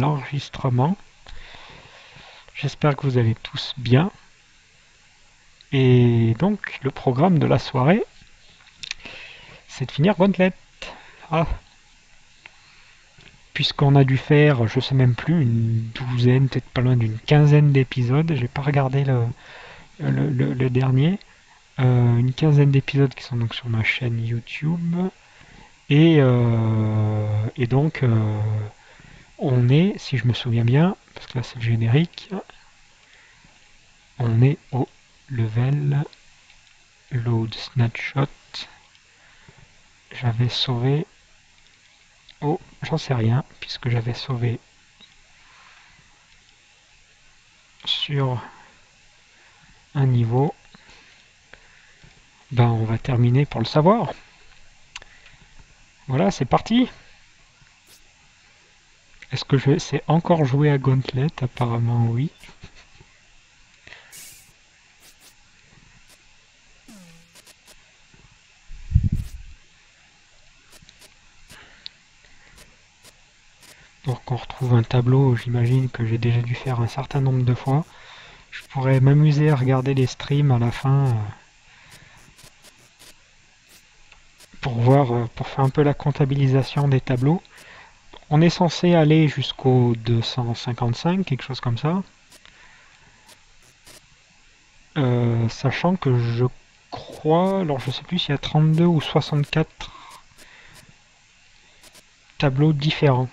l'enregistrement. J'espère que vous allez tous bien. Et donc, le programme de la soirée, c'est de finir Gauntlet. Ah. Puisqu'on a dû faire, je sais même plus, une douzaine, peut-être pas loin d'une quinzaine d'épisodes. J'ai pas regardé le, dernier. Euh, une quinzaine d'épisodes qui sont donc sur ma chaîne YouTube. Et, euh, donc, euh, on est, si je me souviens bien, parce que là c'est le générique, on est au level load snapshot. J'avais sauvé. Oh, j'en sais rien, puisque j'avais sauvé sur un niveau. Ben, on va terminer pour le savoir. Voilà, c'est parti Est-ce que je sais encore jouer à Gauntlet? Apparemment oui. Donc on retrouve un tableau, j'imagine que j'ai déjà dû faire un certain nombre de fois. Je pourrais m'amuser à regarder les streams à la fin. Euh, pour voir, euh, pour faire un peu la comptabilisation des tableaux. On est censé aller jusqu'au 255, quelque chose comme ça. Euh, sachant que je crois, alors je sais plus s'il y a 32 ou 64 tableaux différents.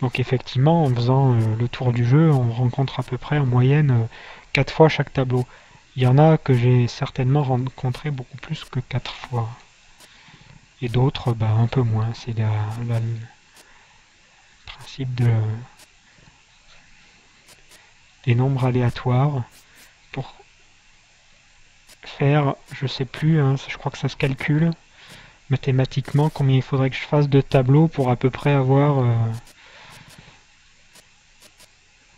Donc effectivement, en faisant euh, le tour du jeu, on rencontre à peu près en moyenne 4 fois chaque tableau. Il y en a que j'ai certainement rencontré beaucoup plus que 4 fois et d'autres bah, un peu moins. C'est le principe de des nombres aléatoires pour faire, je sais plus, hein, je crois que ça se calcule mathématiquement combien il faudrait que je fasse de tableaux pour à peu près avoir euh,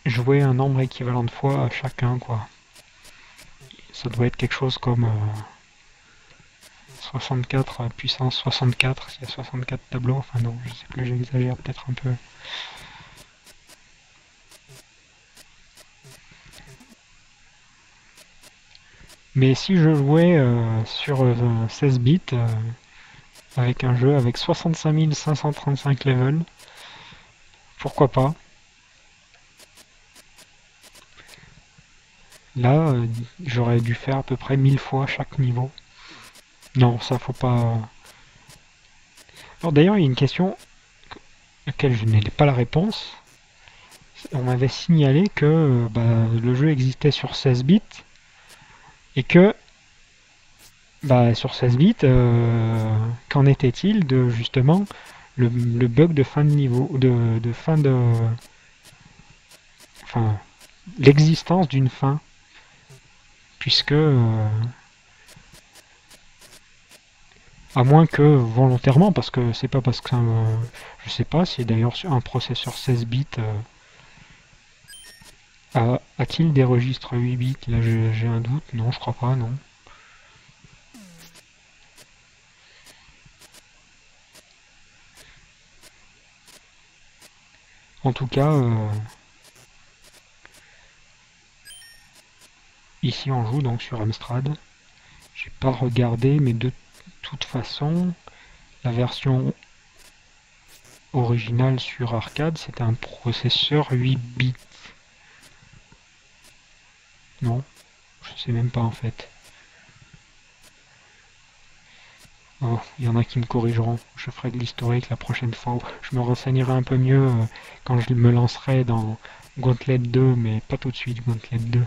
joué un nombre équivalent de fois à chacun quoi. Ça doit être quelque chose comme euh, 64 puissance 64, s'il y a 64 tableaux, enfin non, je sais plus, j'exagère peut-être un peu. Mais si je jouais euh, sur 16 euh, bits, euh, avec un jeu avec 65 535 levels, pourquoi pas? Là, j'aurais dû faire à peu près 1000 fois chaque niveau. Non, ça faut pas... Alors d'ailleurs, il y a une question à laquelle je n'ai pas la réponse. On m'avait signalé que bah, le jeu existait sur 16 bits et que bah, sur 16 bits, euh, qu'en était-il de justement le, bug de fin de niveau, de, fin de... Enfin, l'existence d'une fin? Puisque... Euh, à moins que volontairement, parce que c'est pas parce que Je sais pas si d'ailleurs un processeur 16 bits euh, a-t-il des registres 8 bits? Là j'ai un doute. Non, je crois pas, non. En tout cas, euh, ici on joue donc sur Amstrad. J'ai pas regardé, mais de toute façon, la version originale sur arcade, c'était un processeur 8 bits. Non, je sais même pas en fait. Oh, il y en a qui me corrigeront. Je ferai de l'historique la prochaine fois. Je me renseignerai un peu mieux euh, quand je me lancerai dans Gauntlet 2, mais pas tout de suite Gauntlet 2.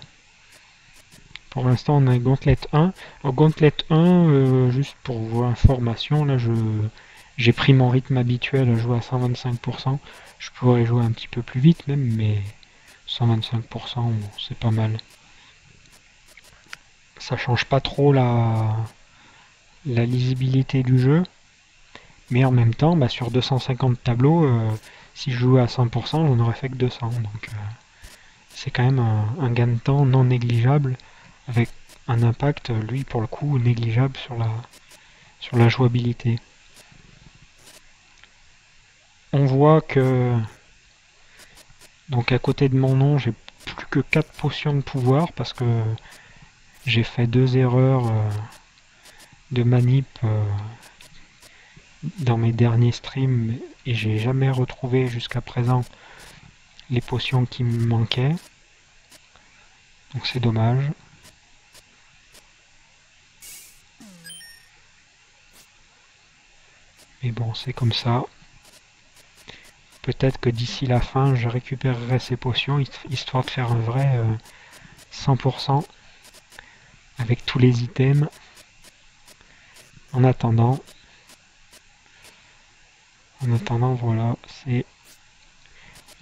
Pour l'instant, on a Gauntlet 1. Au Gauntlet 1, euh, juste pour vos informations, là, j'ai pris mon rythme habituel à jouer à 125%. Je pourrais jouer un petit peu plus vite même, mais 125%, c'est pas mal. Ça change pas trop la, la lisibilité du jeu. Mais en même temps, bah, sur 250 tableaux, euh, si je jouais à 100%, j'en aurais fait que 200. Donc euh, c'est quand même un gain de temps non négligeable avec un impact, lui, pour le coup, négligeable sur la, sur la jouabilité. On voit que Donc à côté de mon nom, j'ai plus que 4 potions de pouvoir parce que j'ai fait deux erreurs euh, de manip euh, dans mes derniers streams et j'ai jamais retrouvé jusqu'à présent les potions qui me manquaient. Donc c'est dommage. Mais bon, c'est comme ça. Peut-être que d'ici la fin, je récupérerai ces potions, histoire de faire un vrai 100% euh, avec tous les items. En attendant, en attendant, voilà, c'est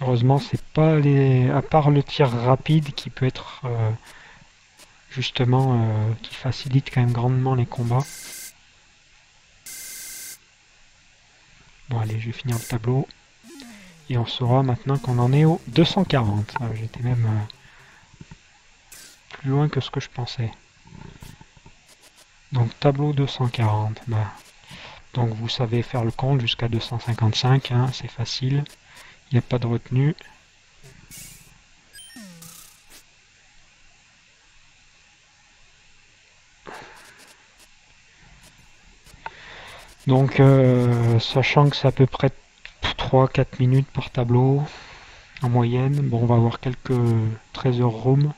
heureusement c'est pas les, à part le tir rapide qui peut être euh, justement euh, qui facilite quand même grandement les combats. Bon allez, je vais finir le tableau. Et on saura maintenant qu'on en est au 240. Ah, j'étais même euh, plus loin que ce que je pensais. Donc tableau 240. Bah, donc vous savez faire le compte jusqu'à 255, hein, c'est facile. Il n'y a pas de retenue. Donc, euh, sachant que c'est à peu près 3-4 minutes par tableau en moyenne. Bon, on va avoir quelques trésors room,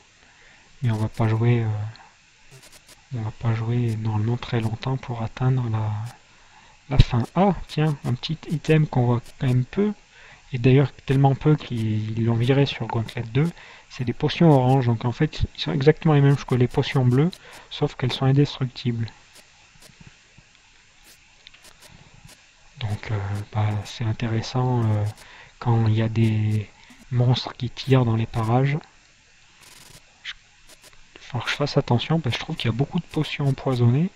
mais on va pas jouer, euh, on va pas jouer normalement très longtemps pour atteindre la, la fin. Ah, tiens, un petit item qu'on voit quand même peu, et d'ailleurs tellement peu qu'ils l'ont viré sur Gauntlet 2, c'est des potions orange. Donc en fait, ils sont exactement les mêmes que les potions bleues, sauf qu'elles sont indestructibles. Donc euh, bah, c'est intéressant euh, quand il y a des monstres qui tirent dans les parages. Il faut que je fasse attention parce que je trouve qu'il y a beaucoup de potions empoisonnées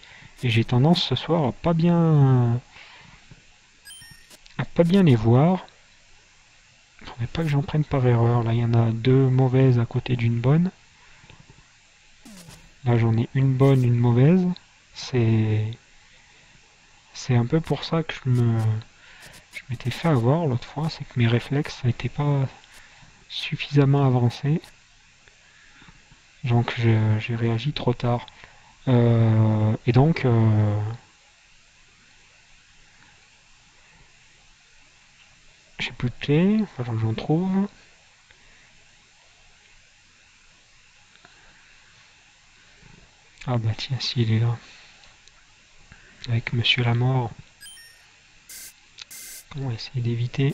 et j'ai tendance ce soir à pas bien à pas bien les voir. Faudrait pas que j'en prenne par erreur. Là il y en a deux mauvaises à côté d'une bonne. Là j'en ai une bonne, une mauvaise. C'est c'est un peu pour ça que je me je m'étais fait avoir l'autre fois, c'est que mes réflexes n'étaient pas suffisamment avancés. Donc j'ai réagi trop tard. Euh, et donc euh, j'ai plus de clés, enfin j'en trouve. Ah bah tiens, s'il est là avec Monsieur la Mort. On va essayer d'éviter.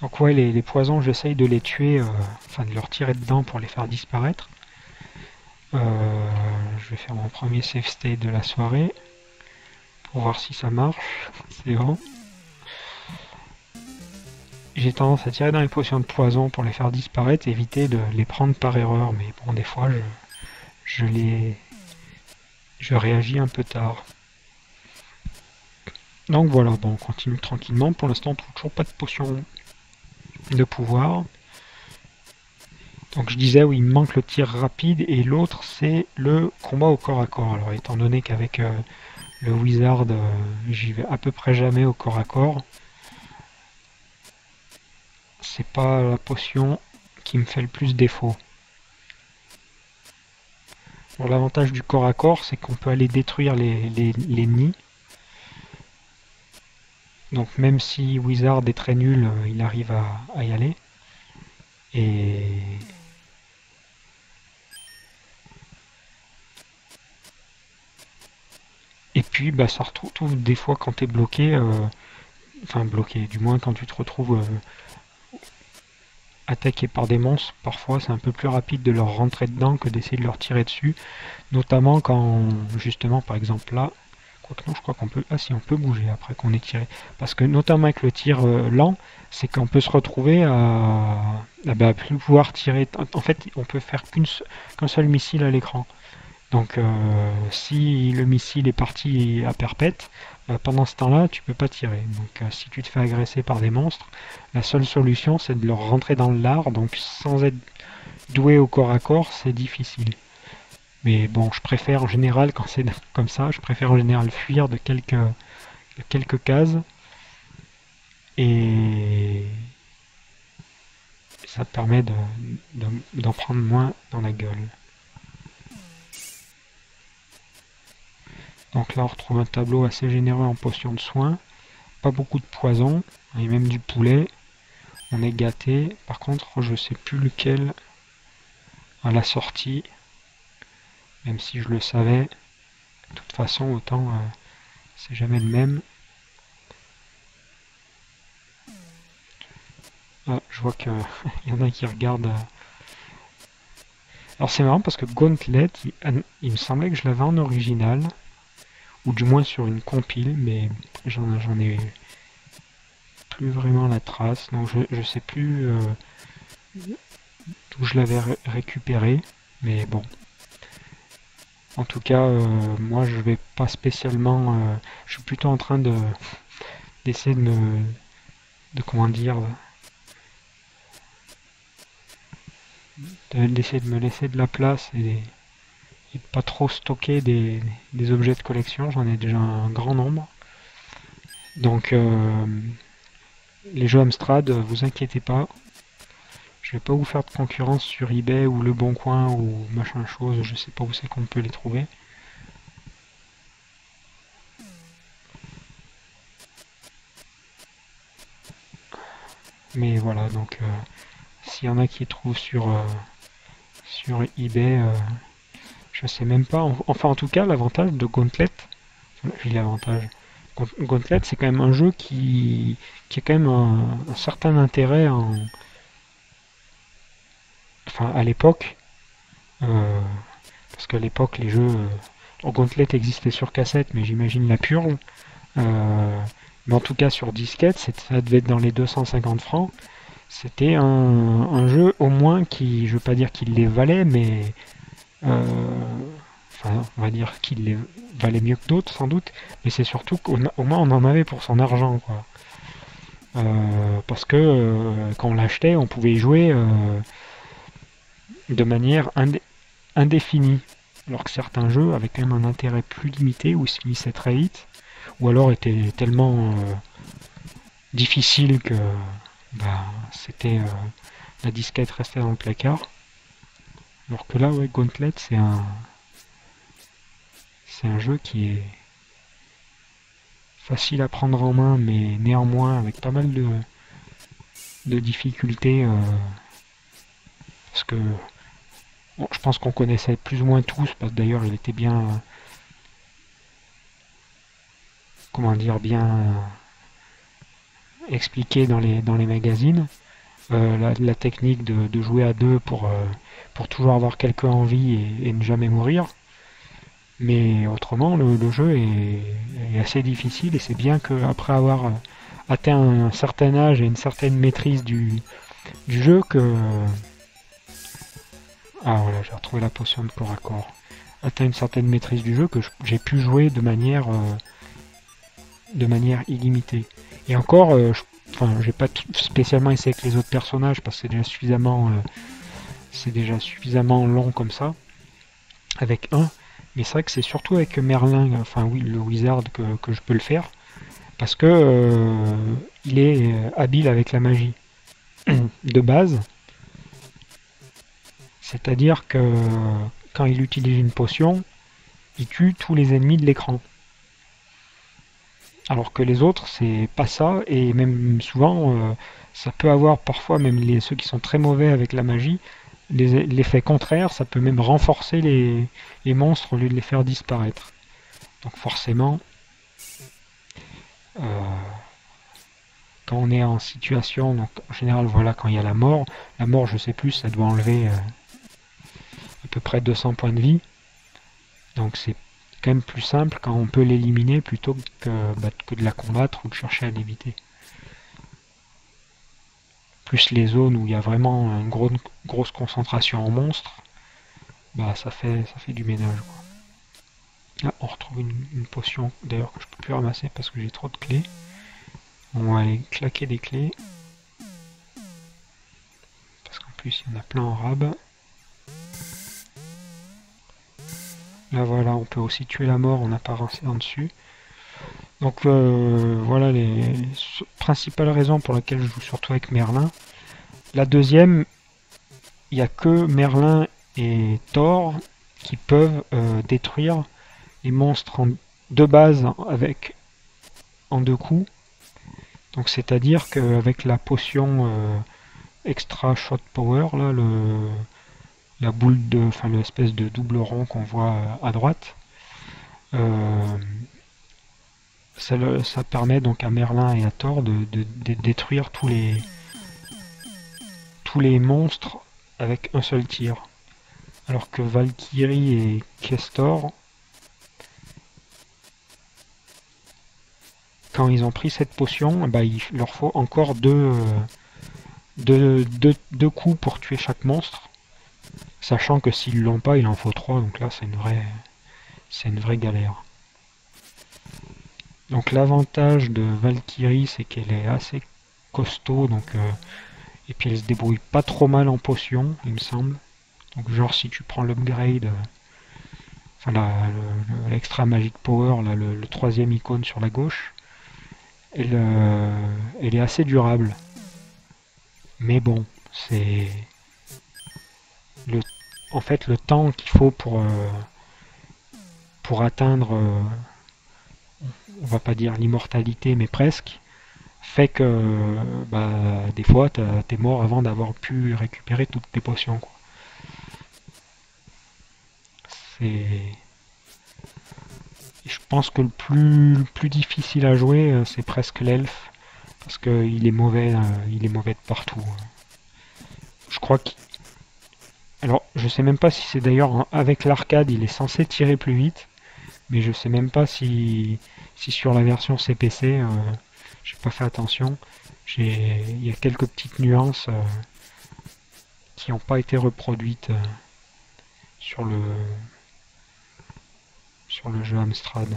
Donc ouais, les, poisons, j'essaye de les tuer, euh, enfin de leur tirer dedans pour les faire disparaître. Euh, je vais faire mon premier safe state de la soirée pour voir si ça marche. C'est bon j'ai tendance à tirer dans les potions de poison pour les faire disparaître, éviter de les prendre par erreur. Mais bon, des fois, je, je. Je réagis un peu tard. Donc voilà, bon, on continue tranquillement. Pour l'instant, on trouve toujours pas de potion de pouvoir. Donc je disais, oui, il me manque le tir rapide et l'autre, c'est le combat au corps à corps. Alors étant donné qu'avec euh, le wizard, euh, j'y vais à peu près jamais au corps à corps, c'est pas la potion qui me fait le plus défaut. l'avantage du corps à corps, c'est qu'on peut aller détruire les, nids. Donc même si Wizard est très nul, euh, il arrive à, y aller. Et... Et puis bah, ça retrouve des fois quand tu es bloqué, euh, enfin bloqué, du moins quand tu te retrouves euh, attaqués par des monstres, parfois c'est un peu plus rapide de leur rentrer dedans que d'essayer de leur tirer dessus. Notamment quand, justement, par exemple là, quoique non, je crois qu'on peut... Ah si, on peut bouger après qu'on est tiré. Parce que notamment avec le tir euh, lent, c'est qu'on peut se retrouver à, bah, plus pouvoir tirer... En fait, on peut faire qu'un seul missile à l'écran. Donc euh, si le missile est parti à perpète, pendant ce temps-là, tu peux pas tirer. Donc euh, si tu te fais agresser par des monstres, la seule solution c'est de leur rentrer dans le lard, donc sans être doué au corps à corps, c'est difficile. Mais bon, je préfère en général, quand c'est comme ça, je préfère en général fuir de quelques, quelques cases. Et ça permet d'en prendre moins dans la gueule. Donc là on retrouve un tableau assez généreux en potions de soins. Pas beaucoup de poison, et même du poulet. On est gâté. Par contre je sais plus lequel à la sortie. Même si je le savais. De toute façon autant euh, c'est jamais le même. Ah, je vois qu'il y en a qui regardent. Euh. Alors c'est marrant parce que Gauntlet, il, me semblait que je l'avais en original, ou du moins sur une compile, mais j'en ai plus vraiment la trace, donc je, ne sais plus euh, d'où je l'avais récupéré, mais bon. En tout cas, euh, moi je vais pas spécialement, je suis plutôt en train de d'essayer de me, de comment dire, d'essayer de, me laisser de la place et, de pas trop stocker des, objets de collection. J'en ai déjà un grand nombre. Donc euh, les jeux Amstrad, vous inquiétez pas. Je vais pas vous faire de concurrence sur eBay ou Le Bon Coin ou machin chose. Je sais pas où c'est qu'on peut les trouver. Mais voilà, donc euh, s'il y en a qui trouvent sur, euh, sur eBay, euh, je sais même pas. Enfin, en tout cas, l'avantage de Gauntlet, j'ai l'avantage. Gauntlet, c'est quand même un jeu qui, qui a quand même un, certain intérêt en, enfin, à l'époque. Euh, parce qu'à l'époque, les jeux. Gauntlet existait sur cassette, mais j'imagine la purge. mais en tout cas, sur disquette, ça devait être dans les 250 francs. C'était un, jeu au moins qui, je veux pas dire qu'il les valait, mais euh, enfin, on va dire qu'il les valait mieux que d'autres sans doute, mais c'est surtout qu'au moins on en avait pour son argent, quoi. Euh, parce que euh, quand on l'achetait, on pouvait jouer de manière indéfinie, alors que certains jeux avaient quand même un intérêt plus limité ou se finissaient très vite, ou alors étaient tellement difficiles que bah, c'était euh, la disquette restait dans le placard. Alors que là, ouais, Gauntlet, c'est un c'est un jeu qui est facile à prendre en main, mais néanmoins avec pas mal de, de difficultés. Euh, parce que je pense qu'on connaissait plus ou moins tous, parce que d'ailleurs il était bien. Comment dire, bien expliqué dans les, dans les magazines. Euh, la, technique de, jouer à deux pour, euh, pour toujours avoir quelqu'un en vie et, ne jamais mourir. Mais autrement, le, jeu est, assez difficile et c'est bien qu'après avoir atteint un certain âge et une certaine maîtrise du, jeu que... Ah voilà, j'ai retrouvé la potion de corps à corps. Atteint une certaine maîtrise du jeu que j'ai pu jouer de manière, euh, de manière illimitée. Et encore, euh, enfin, j'ai pas spécialement essayé avec les autres personnages parce que c'est déjà suffisamment, euh, c'est déjà suffisamment long comme ça, avec un. Mais c'est vrai que c'est surtout avec Merlin, enfin oui, le wizard que, je peux le faire, parce que euh, il est habile avec la magie de base. C'est-à-dire que quand il utilise une potion, il tue tous les ennemis de l'écran. Alors que les autres, c'est pas ça, et même souvent, euh, ça peut avoir parfois, même les, ceux qui sont très mauvais avec la magie, l'effet contraire, ça peut même renforcer les, monstres au lieu de les faire disparaître. Donc forcément, euh, quand on est en situation, donc en général, voilà, quand il y a la mort, la mort, je sais plus, ça doit enlever euh, à peu près 200 points de vie. Donc c'est quand même plus simple quand on peut l'éliminer plutôt que, bah, que de la combattre ou de chercher à l'éviter. Plus les zones où il y a vraiment une grosse, concentration en monstres, bah ça fait ça fait du ménage. Là on retrouve une, potion d'ailleurs que je peux plus ramasser parce que j'ai trop de clés. On va aller claquer des clés. Parce qu'en plus il y en a plein en rab. Là voilà, on peut aussi tuer la mort en apparaissant dessus. Donc euh, voilà les principales raisons pour lesquelles je joue surtout avec Merlin. La deuxième, il n'y a que Merlin et Thor qui peuvent euh, détruire les monstres en deux bases avec en deux coups. Donc c'est-à-dire qu'avec la potion euh, extra shot power, la boule de, enfin l'espèce de double rond qu'on voit à droite, ça, permet donc à Merlin et à Thor de, détruire tous les tous les monstres avec un seul tir. Alors que Valkyrie et Kestor, quand ils ont pris cette potion, bah, il leur faut encore deux, deux, deux, coups pour tuer chaque monstre. Sachant que s'ils l'ont pas, il en faut trois, donc là c'est une vraie c'est une vraie galère. Donc l'avantage de Valkyrie, c'est qu'elle est assez costaud, donc euh, et puis elle se débrouille pas trop mal en potion, il me semble. Donc genre si tu prends l'upgrade, euh, l'extra magic power, le, troisième icône sur la gauche, elle, euh, elle est assez durable. Mais bon, c'est le en fait le temps qu'il faut pour atteindre on va pas dire l'immortalité, mais presque, fait que bah, des fois t'es mort avant d'avoir pu récupérer toutes tes potions. C'est. Je pense que le plus, plus difficile à jouer, euh, c'est presque l'elfe, parce qu'il est mauvais, euh, il est mauvais de partout. Je crois que. Alors, je sais même pas si c'est d'ailleurs avec l'arcade, il est censé tirer plus vite, mais je sais même pas si si sur la version CPC, euh, j'ai pas fait attention, il y a quelques petites nuances euh, qui n'ont pas été reproduites euh, sur le sur le jeu Amstrad.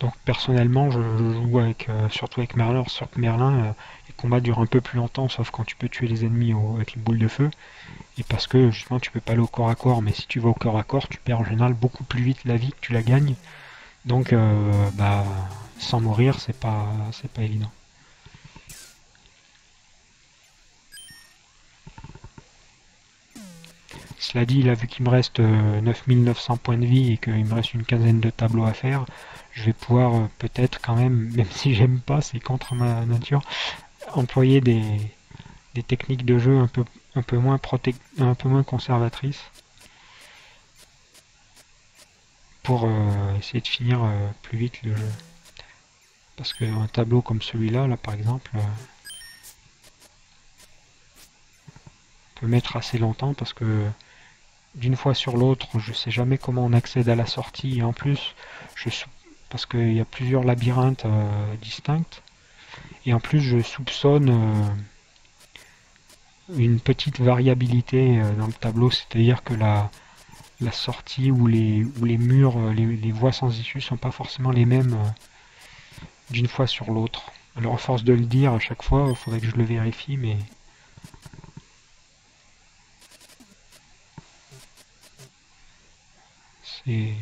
Donc personnellement, je, joue avec, surtout avec Merlin. Sur Merlin, les combats durent un peu plus longtemps, sauf quand tu peux tuer les ennemis avec les boules de feu et parce que justement tu peux pas aller au corps à corps, mais si tu vas au corps à corps, tu perds en général beaucoup plus vite la vie que tu la gagnes. Donc euh, bah sans mourir c'est pas c'est pas évident. Cela dit, là, vu qu'il me reste 9900 euh, points de vie et qu'il me reste une quinzaine de tableaux à faire, je vais pouvoir euh, peut-être quand même, même si j'aime pas, c'est contre ma nature, employer des, techniques de jeu un peu moins un peu moins conservatrice pour euh, essayer de finir euh, plus vite le jeu. Parce qu'un tableau comme celui-là, là par exemple, euh, peut mettre assez longtemps parce que d'une fois sur l'autre, je sais jamais comment on accède à la sortie et en plus, parce qu'il y a plusieurs labyrinthes distincts et en plus je soupçonne une petite variabilité euh, dans le tableau, c'est-à-dire que la, sortie ou les, murs, euh, les, voies sans issue sont pas forcément les mêmes euh, d'une fois sur l'autre. Alors à force de le dire à chaque fois, il faudrait que je le vérifie, mais c'est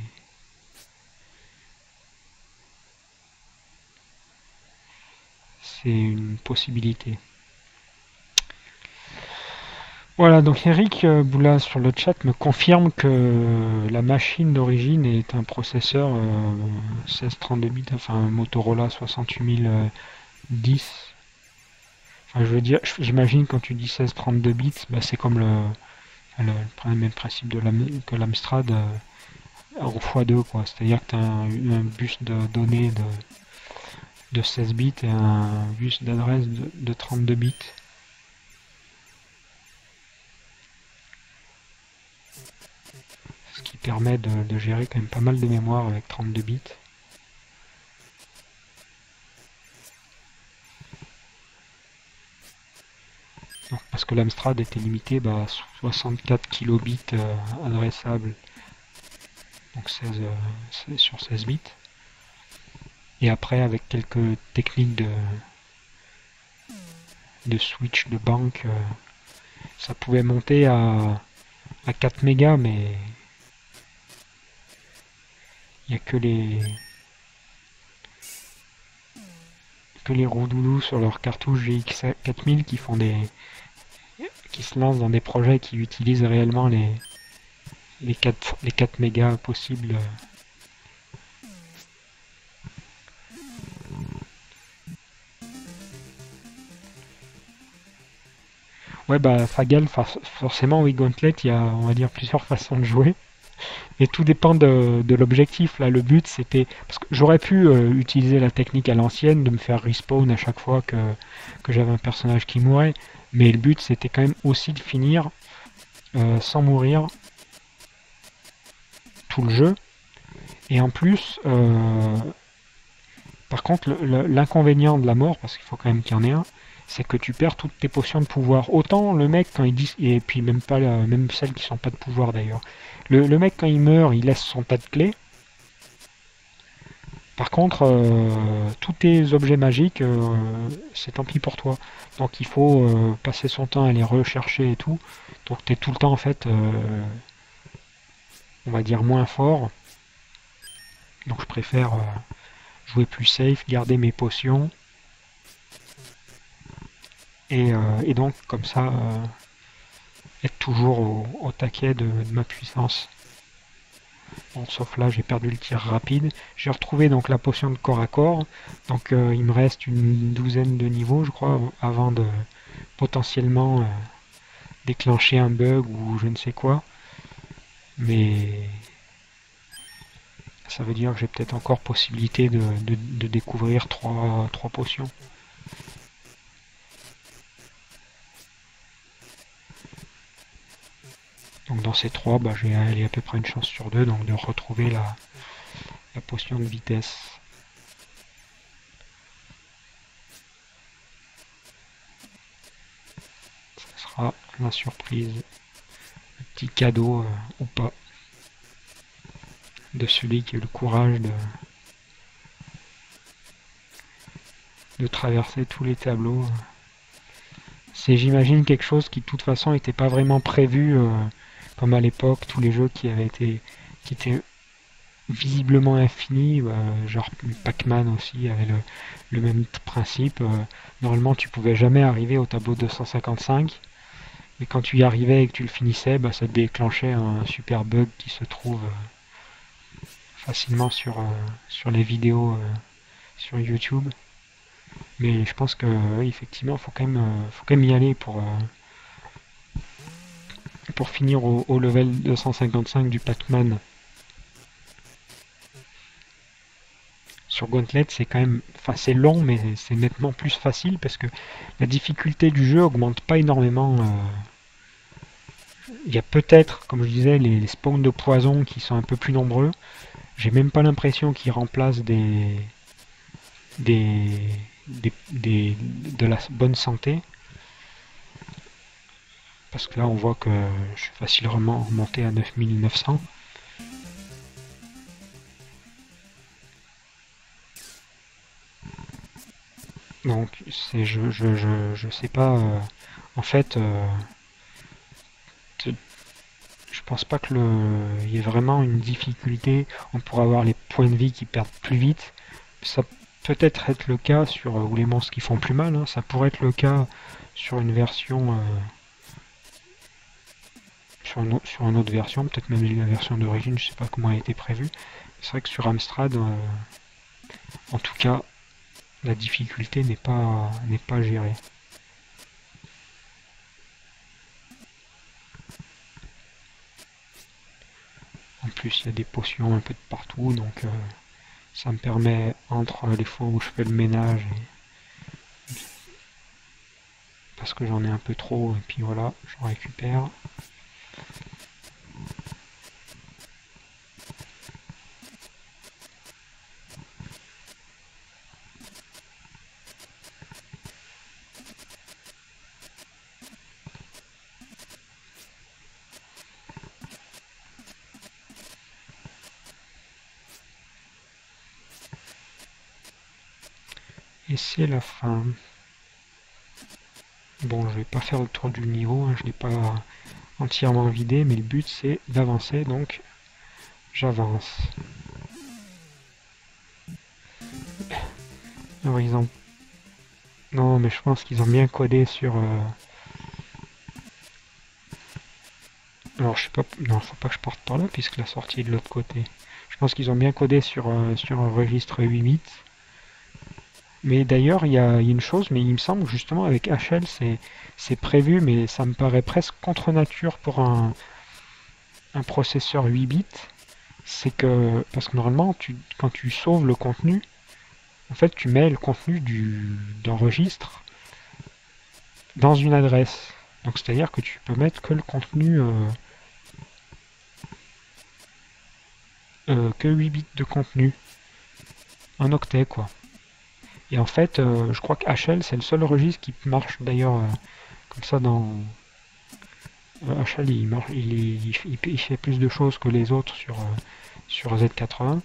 c'est une possibilité. Voilà, donc Eric euh, Boula sur le chat me confirme que la machine d'origine est un processeur 1632 euh, bits, enfin un Motorola 68010. Enfin, je veux dire, j'imagine quand tu dis 1632 bits, bah, c'est comme le, même principe de que l'Amstrad euh, en x2, quoi. C'est-à-dire que tu as un, bus de données de, de 16 bits et un bus d'adresse de, de 32 bits. permet de, gérer quand même pas mal de mémoire avec 32 bits. parce que l'Amstrad était limité bah, à 64 kilobits euh, adressables, donc 16, euh, sur 16 bits. Et après, avec quelques techniques de, switch de banque, euh, ça pouvait monter à, à 4 mégas, mais il n'y a que les que les roudoudous sur leur cartouche GX 4000 qui font des qui se lancent dans des projets qui utilisent réellement les les 4 les 4 mégas possibles Ouais, bah, Fagal, forcément, oui, Gauntlet, il y a, on va dire, plusieurs façons de jouer. Et tout dépend de, l'objectif. Là, le but, c'était. Parce que j'aurais pu euh, utiliser la technique à l'ancienne, de me faire respawn à chaque fois que, j'avais un personnage qui mourait. Mais le but, c'était quand même aussi de finir euh, sans mourir tout le jeu. Et en plus, euh, par contre, l'inconvénient de la mort, parce qu'il faut quand même qu'il y en ait un, c'est que tu perds toutes tes potions de pouvoir. Autant le mec quand il dit et puis même pas même celles qui sont pas de pouvoir d'ailleurs. Le, mec quand il meurt, il laisse son tas de clés. Par contre, euh, tous tes objets magiques, euh, c'est tant pis pour toi. Donc il faut euh, passer son temps à les rechercher et tout. Donc tu es tout le temps en fait, on va dire moins fort. Donc je préfère jouer plus safe, garder mes potions. Euh, et, donc comme ça euh, être toujours au, taquet de, ma puissance. Bon, sauf là j'ai perdu le tir rapide. J'ai retrouvé donc la potion de corps à corps. Donc euh, il me reste une douzaine de niveaux je crois avant de potentiellement déclencher un bug ou je ne sais quoi. Mais ça veut dire que j'ai peut-être encore possibilité de, découvrir trois, trois potions. Donc dans ces trois, bah, j'ai à peu près une chance sur deux donc de retrouver la, potion de vitesse. Ce sera la surprise, un petit cadeau euh, ou pas de celui qui a le courage de, de traverser tous les tableaux. C'est j'imagine quelque chose qui de toute façon n'était pas vraiment prévu euh, comme à l'époque, tous les jeux qui avaient été qui étaient visiblement infinis, bah, genre Pac-Man aussi avait le, même principe. Euh, normalement, tu pouvais jamais arriver au tableau 255, mais quand tu y arrivais et que tu le finissais, bah, ça déclenchait un super bug qui se trouve euh, facilement sur, euh, sur les vidéos sur YouTube. Mais je pense que effectivement, faut quand même, faut quand même y aller pour pour finir au, level 255 du Pac-Man. Sur Gauntlet, c'est quand même, enfin c'est long, mais c'est nettement plus facile parce que la difficulté du jeu augmente pas énormément. Euh. Il y a peut-être, comme je disais, les, spawns de poison qui sont un peu plus nombreux. J'ai même pas l'impression qu'ils remplacent des, des, des, de la bonne santé. Parce que là, on voit que je suis facilement remonté à 9900. Donc, c'est je, je, je, sais pas. Euh, en fait, euh, je pense pas que le, il y ait vraiment une difficulté. On pourrait avoir les points de vie qui perdent plus vite. Ça peut être le cas sur ou les monstres qui font plus mal. Hein. Ça pourrait être le cas sur une version. Euh, sur, une, autre version, peut-être même la version d'origine, je sais pas comment elle a été prévue. C'est vrai que sur Amstrad, euh, en tout cas, la difficulté n'est pas, n'est pas gérée. En plus, il y a des potions un peu de partout, donc euh, ça me permet, entre les fois où je fais le ménage, parce que j'en ai un peu trop, et puis voilà, j'en récupère. Et c'est la fin. Bon, je vais pas faire le tour du niveau, hein, je l'ai pas entièrement vidé, mais le but c'est d'avancer, donc j'avance. Ils ont... Non, mais je pense qu'ils ont bien codé sur... Euh, Alors je sais pas... Non, faut pas que je parte par là, puisque la sortie est de l'autre côté. Je pense qu'ils ont bien codé sur, euh, sur un registre 8 bits. Mais d'ailleurs, il y a, une chose, mais il me semble justement avec HL, c'est prévu, mais ça me paraît presque contre nature pour un, processeur 8 bits. C'est que, parce que normalement, tu, quand tu sauves le contenu, en fait, tu mets le contenu du, d'un registre dans une adresse. Donc, c'est-à-dire que tu peux mettre que le contenu, euh, euh, que 8 bits de contenu. Un octet, quoi. Et en fait, euh, je crois que HL, c'est le seul registre qui marche d'ailleurs euh, comme ça dans... euh, HL, il, marche, il, fait- plus de choses que les autres sur, euh, sur Z80.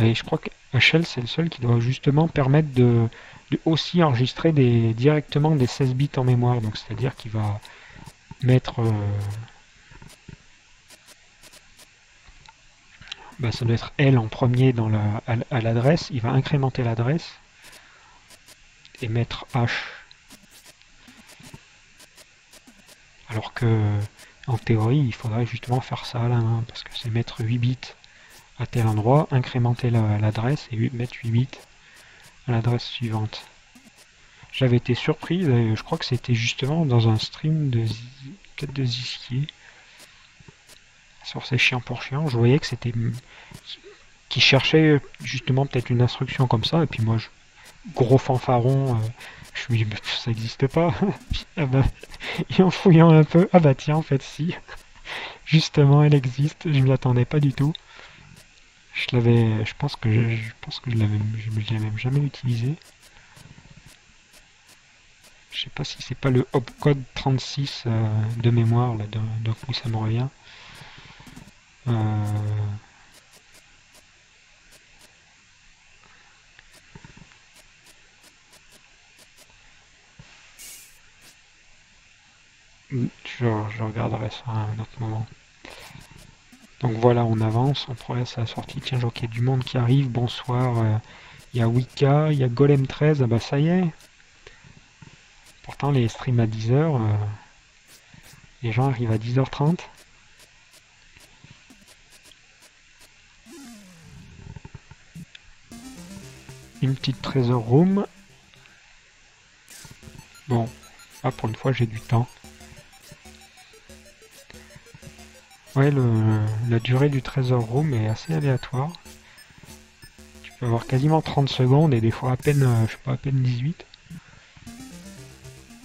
Et je crois que HL, c'est le seul qui doit justement permettre de, aussi enregistrer directement des 16 bits en mémoire. Donc c'est-à-dire qu'il va mettre... euh, bah, ça doit être L en premier dans la, à l'adresse. Il va incrémenter l'adresse et mettre H. Alors que en théorie, il faudrait justement faire ça à la main, parce que c'est mettre 8 bits à tel endroit, incrémenter la- l'adresse et mettre 8 bits à l'adresse suivante. J'avais été surpris, euh, je crois que c'était justement dans un stream de peut-être de Ziskier. Sur ces chiens pour chiens, je voyais que c'était qui cherchait justement peut-être une instruction comme ça, et puis moi, je, gros fanfaron, euh, je dis, mais ça n'existe pas. ah bah, et en fouillant un peu, ah bah tiens, en fait, si. Justement, elle existe, je m'y attendais pas du tout. Je l'avais, je pense que je, je pense que je l'avais, l'ai même jamais utilisé. Je sais pas si c'est pas le opcode 36 euh, de mémoire, là, d'un coup ça me revient. Euh, je, regarderai ça à un autre moment. Donc voilà, on avance, on progresse à la sortie. Tiens, je vois qu'il y a du monde qui arrive. Bonsoir. euh, Il y a Wicca, il y a Golem 13. Ah bah ça y est. Pourtant, les streams à 10h, les gens arrivent à 10h30. Une petite trésor room. Bon, ah, pour une fois, j'ai du temps. Ouais, le, la durée du trésor room est assez aléatoire. Tu peux avoir quasiment 30 secondes et des fois à peine, euh, je sais pas, à peine 18.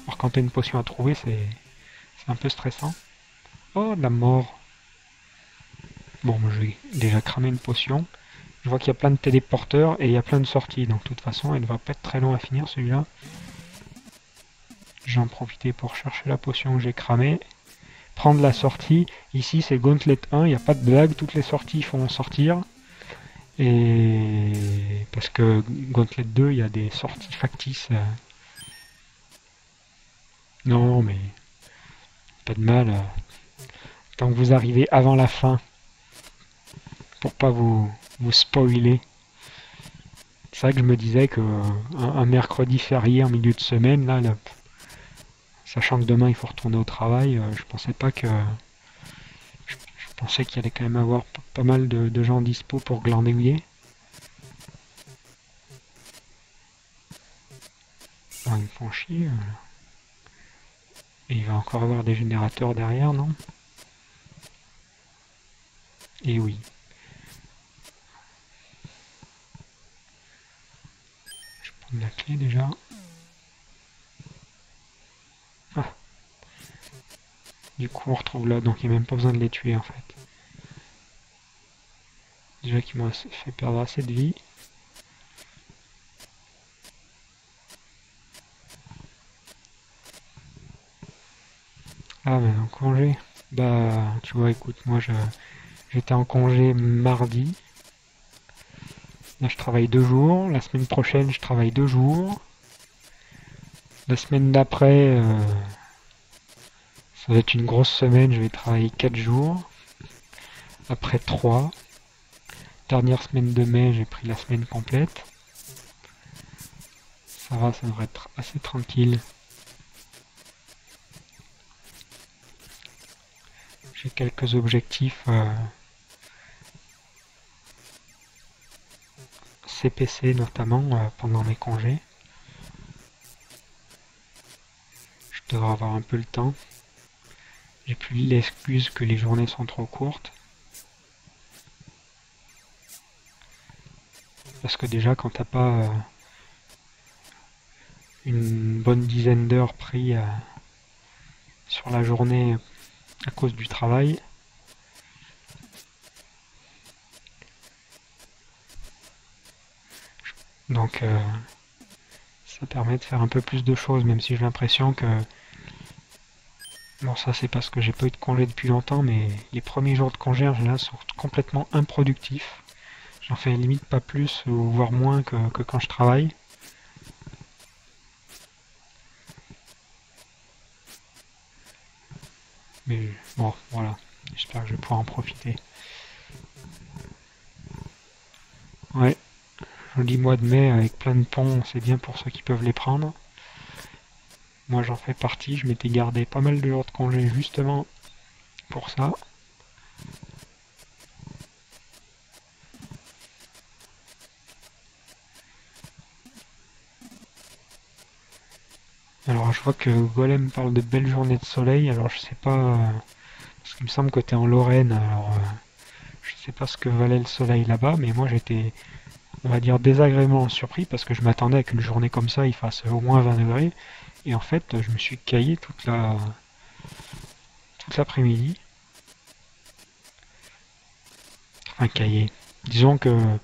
Alors quand t'as une potion à trouver, c'est un peu stressant. Oh, de la mort. Bon, j'ai déjà cramé une potion. Je vois qu'il y a plein de téléporteurs et il y a plein de sorties. Donc de toute façon, il ne va pas être très long à finir celui-là. J'en profiter pour chercher la potion que j'ai cramée prendre la sortie. Ici, c'est Gauntlet 1, il n'y a pas de blague, toutes les sorties font sortir. Et parce que Gauntlet 2, il y a des sorties factices. euh. Non, mais pas de mal. euh. Tant que vous arrivez avant la fin, pour pas vous, vous spoiler. C'est vrai que je me disais que euh, un, mercredi férié en milieu de semaine, là, là, sachant que demain il faut retourner au travail, euh, je pensais pas que. Je, pensais qu'il allait quand même avoir pas mal de, gens dispo pour glandouiller. Ah, font chier. euh. Et il va encore avoir des générateurs derrière, non? Et oui. Je prendre la clé déjà. Ah. Du coup, on retrouve là, donc il n'y a même pas besoin de les tuer en fait. Déjà m'ont assez- fait perdre assez de vie. Ah, mais en congé. Bah, tu vois, écoute, moi j'étais en congé mardi. Là, je travaille deux jours. La semaine prochaine, je travaille deux jours. La semaine d'après, euh, ça va être une grosse semaine. Je vais travailler quatre jours. Après trois. Dernière semaine de mai, j'ai pris la semaine complète. ça va, ça devrait être assez tranquille. J'ai quelques objectifs euh, CPC notamment euh, pendant mes congés. Je devrais avoir un peu le temps. J'ai plus l'excuse que les journées sont trop courtes. Parce que déjà quand t'as pas euh, une bonne dizaine d'heures pris euh, sur la journée à cause du travail, donc euh, ça permet de faire un peu plus de choses, même si j'ai l'impression que Bon, ça c'est parce que j'ai pas eu de congé depuis longtemps, mais les premiers jours de congé en général sont complètement improductifs. J'en fais limite pas plus, voire moins que, quand je travaille. Mais bon, voilà. J'espère que je vais pouvoir en profiter. Ouais. Joli mois de mai avec plein de ponts, c'est bien pour ceux qui peuvent les prendre. Moi j'en fais partie, je m'étais gardé pas mal de jours de congé justement pour ça. Alors je vois que Golem parle de belles journées de soleil, alors je sais pas, euh, parce qu'il me semble que tu es en Lorraine, alors euh, je sais pas ce que valait le soleil là-bas, mais moi j'étais, on va dire, désagréablement surpris parce que je m'attendais à qu'une journée comme ça il fasse au moins 20 degrés, et en fait, je me suis caillé toute la toute l'après-midi. Enfin, caillé. Disons que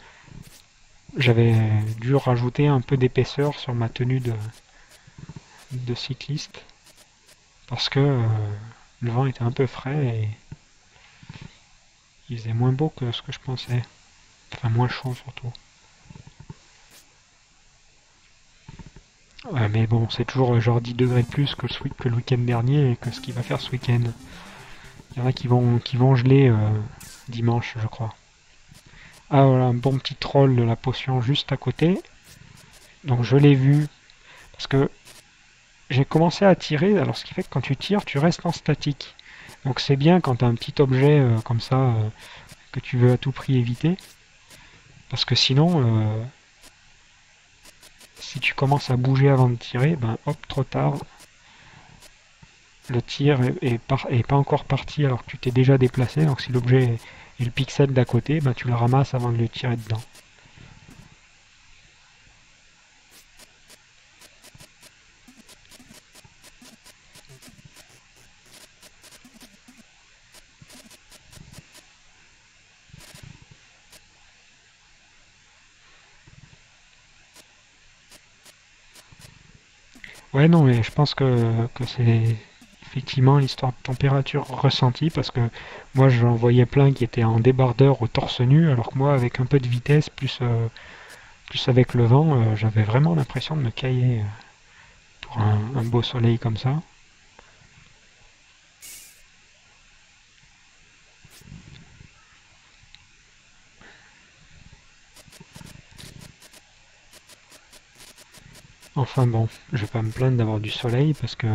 j'avais dû rajouter un peu d'épaisseur sur ma tenue de, de cycliste parce que euh, le vent était un peu frais et il faisait moins beau que ce que je pensais. Enfin, moins chaud surtout. Ouais, mais bon, c'est toujours genre 10 degrés de plus que, le, week-end dernier et que ce qu'il va faire ce week-end. Il y en a qui vont, qui vont geler euh, dimanche, je crois. Ah voilà, un bon petit troll de la potion juste à côté. Donc je l'ai vu. Parce que j'ai commencé à tirer, alors ce qui fait que quand tu tires, tu restes en statique. Donc c'est bien quand tu as un petit objet euh, comme ça euh, que tu veux à tout prix éviter. Parce que sinon, commences à bouger avant de tirer, ben hop, trop tard. Le tir est, pas encore parti alors que tu t'es déjà déplacé. Donc si l'objet est le pixel d'à côté, ben tu le ramasses avant de le tirer dedans. Ouais, non, mais je pense que, c'est effectivement l'histoire de température ressentie parce que moi j'en voyais plein qui étaient en débardeur au torse nu alors que moi avec un peu de vitesse plus, euh, avec le vent euh, j'avais vraiment l'impression de me cailler euh, pour un beau soleil comme ça. Enfin bon, je vais pas me plaindre d'avoir du soleil parce que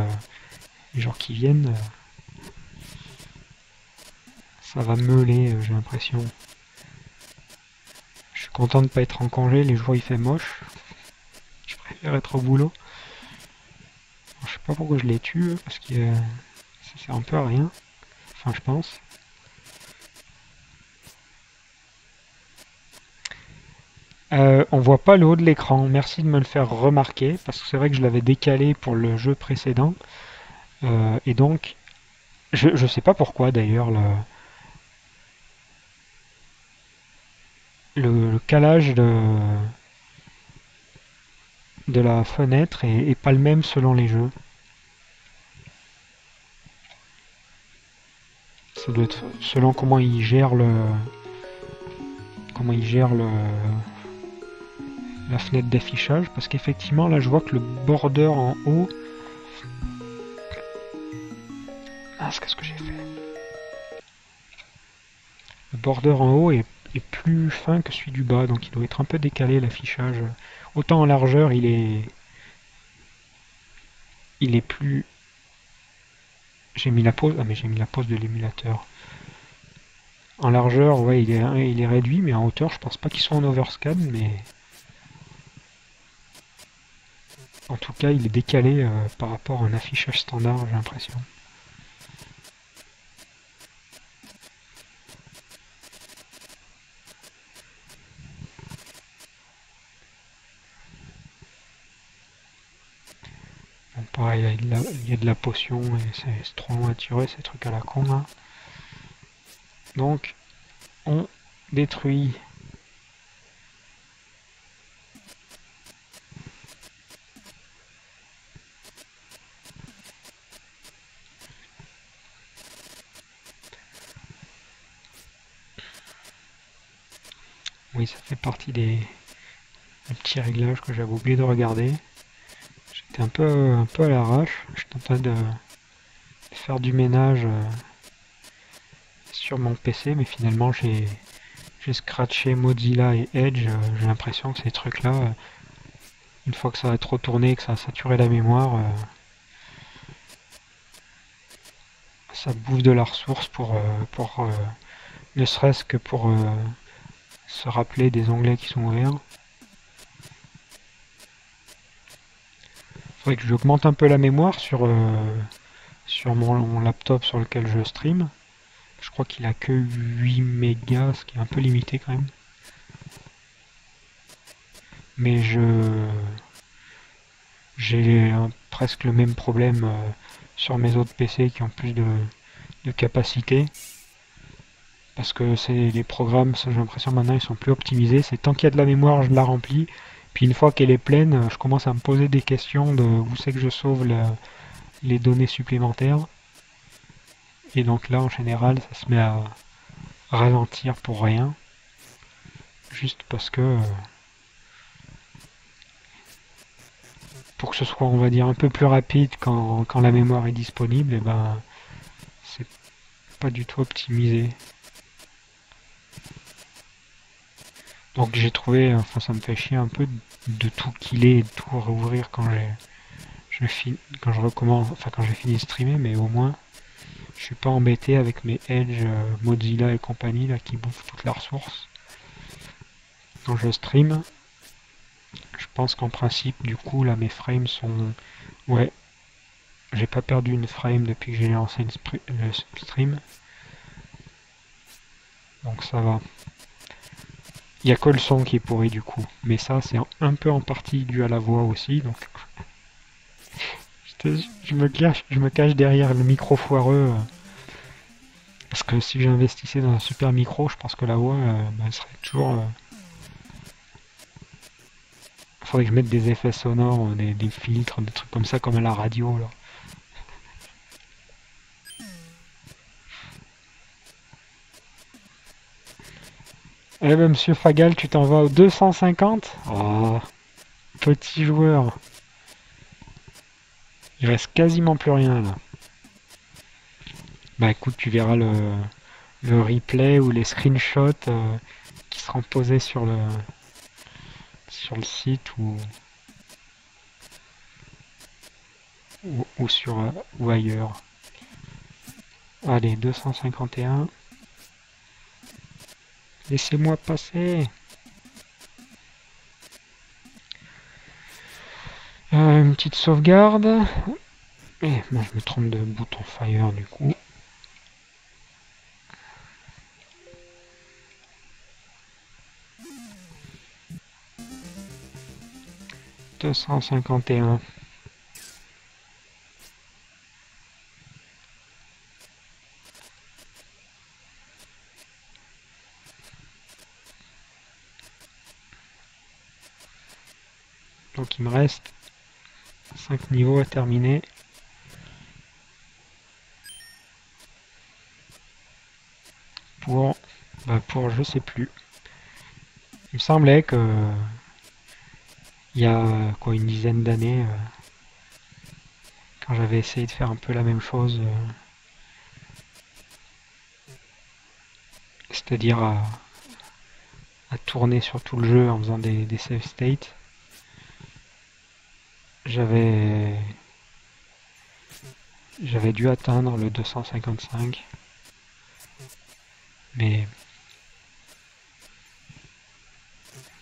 les jours qui viennent, euh, ça va meuler, euh, j'ai l'impression. Je suis content de pas être en congé, les jours il fait moche. Je préfère être au boulot. je sais pas pourquoi je les tue, parce que euh, ça sert un peu à rien. Enfin, je pense. Euh, on voit pas le haut de l'écran. Merci de me le faire remarquer parce que c'est vrai que je l'avais décalé pour le jeu précédent. Euh, et donc, je, ne sais pas pourquoi d'ailleurs le, calage de, de la fenêtre est, pas le même selon les jeux. Ça doit être selon comment il gère le comment il gère le la fenêtre d'affichage parce qu'effectivement là je vois que le border en haut ah qu'est-ce que j'ai fait? Le border en haut est, plus fin que celui du bas donc il doit être un peu décalé l'affichage autant en largeur il est il est plus... J'ai mis la pause... Ah mais j'ai mis la pause de l'émulateur. En largeur, ouais, il est, il est réduit, mais en hauteur, je pense pas qu'il soit en overscan, mais... En tout cas, il est décalé euh, par rapport à un affichage standard, j'ai l'impression. pareil, il y, a de la, potion et c'est trop loin à tirer ces trucs à la con. Donc, on détruit Oui, des, petits réglages que j'avais oublié de regarder. J'étais un peu, un peu à l'arrache. J'étais en train de faire du ménage euh, sur mon PC, mais finalement j'ai scratché Mozilla et Edge. Euh, j'ai l'impression que ces trucs-là, euh, une fois que ça va être retourné, que ça a saturé la mémoire, ça bouffe de la ressource pour, pour ne serait-ce que pour se rappeler des onglets qui sont ouverts. Faudrait que j'augmente un peu la mémoire sur, euh, sur mon, laptop sur lequel je stream. Je crois qu'il a que 8 mégas, ce qui est un peu limité quand même. Mais je j'ai presque le même problème euh, sur mes autres PC qui ont plus de, de capacité parce que c'est les programmes, j'ai l'impression maintenant ils sont plus optimisés. C'est tant qu'il y a de la mémoire, je la remplis. Puis une fois qu'elle est pleine, je commence à me poser des questions de où c'est que je sauve les données supplémentaires. Et donc là, en général, ça se met à ralentir pour rien. Juste parce que pour que ce soit, on va dire, un peu plus rapide quand, quand la mémoire est disponible, et eh ben c'est pas du tout optimisé. Donc j'ai trouvé, enfin ça me fait chier un peu de tout killer et de tout rouvrir quand j'ai je quand je recommence, enfin fini de streamer, mais au moins je suis pas embêté avec mes Edge, euh, Mozilla et compagnie là qui bouffent toute la ressource. Quand je stream, je pense qu'en principe du coup là mes frames sont ouais j'ai pas perdu une frame depuis que j'ai lancé le stream donc ça va il n'y a que le son qui est pourri du coup. Mais ça, c'est un peu en partie dû à la voix aussi. Donc, je, me cache, derrière le micro foireux. Euh, parce que si j'investissais dans un super micro, je pense que la voix, euh, ben, elle serait toujours. Euh, faudrait que je mette des effets sonores, des, des, filtres, des trucs comme ça, comme à la radio. Là. Eh ben, monsieur Fagal, tu t'en vas au 250 Oh, petit joueur. Il reste quasiment plus rien là. Bah écoute, tu verras le, le replay ou les screenshots euh, qui seront posés sur le sur le site ou ou, sur euh, ou ailleurs. Allez, 251. Laissez-moi passer. Euh, une petite sauvegarde. Et moi je me trompe de bouton fire du coup. Deux cent cinquante et un. Donc il me reste 5 niveaux à terminer. Pour, bah pour je sais plus. Il me semblait que il y a quoi une dizaine d'années, euh, quand j'avais essayé de faire un peu la même chose, euh, c'est-à-dire à, tourner sur tout le jeu en faisant des, des save states, j'avais J'avais dû atteindre le 255. Mais...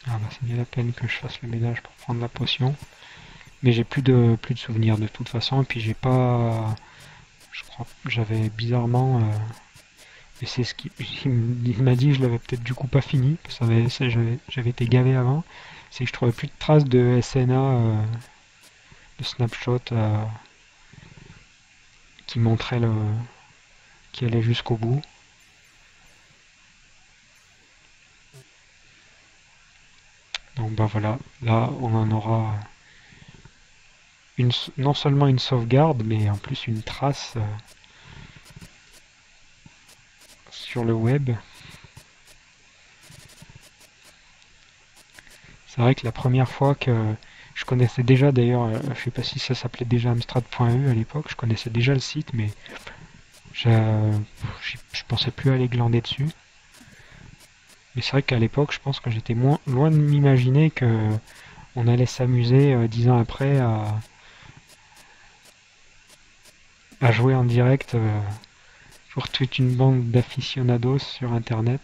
Ah bah c'est bien la peine que je fasse le ménage pour prendre la potion. Mais j'ai plus de plus de souvenirs de toute façon. Et puis j'ai pas... Je crois j'avais bizarrement... Euh, et c'est ce qu'il m'a dit, je l'avais peut-être du coup pas fini, j'avais été gavé avant. C'est que je trouvais plus de traces de SNA, euh, snapshot euh, qui montrait le. qui allait jusqu'au bout. Donc bah voilà, là on en aura une, non seulement une sauvegarde, mais en plus une trace. Euh, sur le web. C'est vrai que la première fois que je connaissais déjà d'ailleurs, euh, je sais pas si ça s'appelait déjà Amstrad.eu à l'époque, je connaissais déjà le site, mais je, pensais plus aller glander dessus. Mais c'est vrai qu'à l'époque, je pense que j'étais loin de m'imaginer que on allait s'amuser euh, dix ans après à, à jouer en direct. Euh, pour toute une bande d'aficionados sur internet.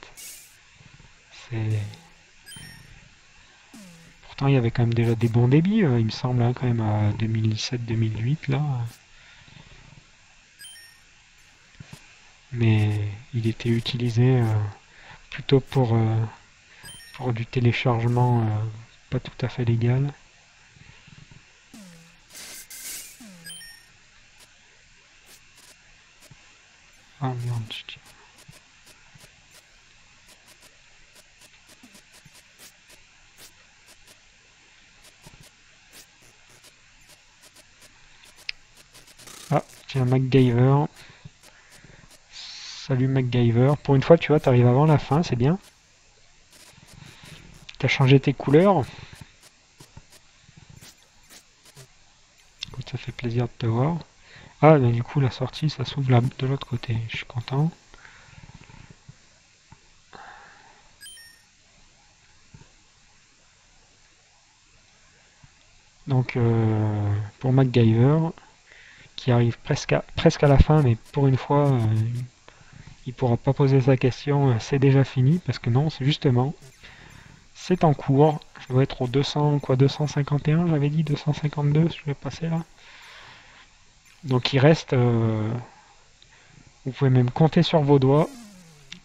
C'est. Il y avait quand même déjà des bons débits, euh, il me semble, hein, quand même, à 2007-2008, là. Mais il était utilisé euh, plutôt pour, euh, pour du téléchargement pas tout à fait légal. Ah, tiens, MacGyver. Salut MacGyver. Pour une fois, tu vois, t'arrives avant la fin, c'est bien. T'as changé tes couleurs. ça fait plaisir de te voir. Ah, ben, du coup, la sortie, ça s'ouvre de l'autre côté. Je suis content. Donc, euh, pour MacGyver, qui arrive presque à, presque à la fin, mais pour une fois, euh, il pourra pas poser sa question, euh, c'est déjà fini, parce que non, c'est justement, c'est en cours. Je dois être au 200, quoi, 251, j'avais dit 252, je vais passer là. Donc il reste, euh, vous pouvez même compter sur vos doigts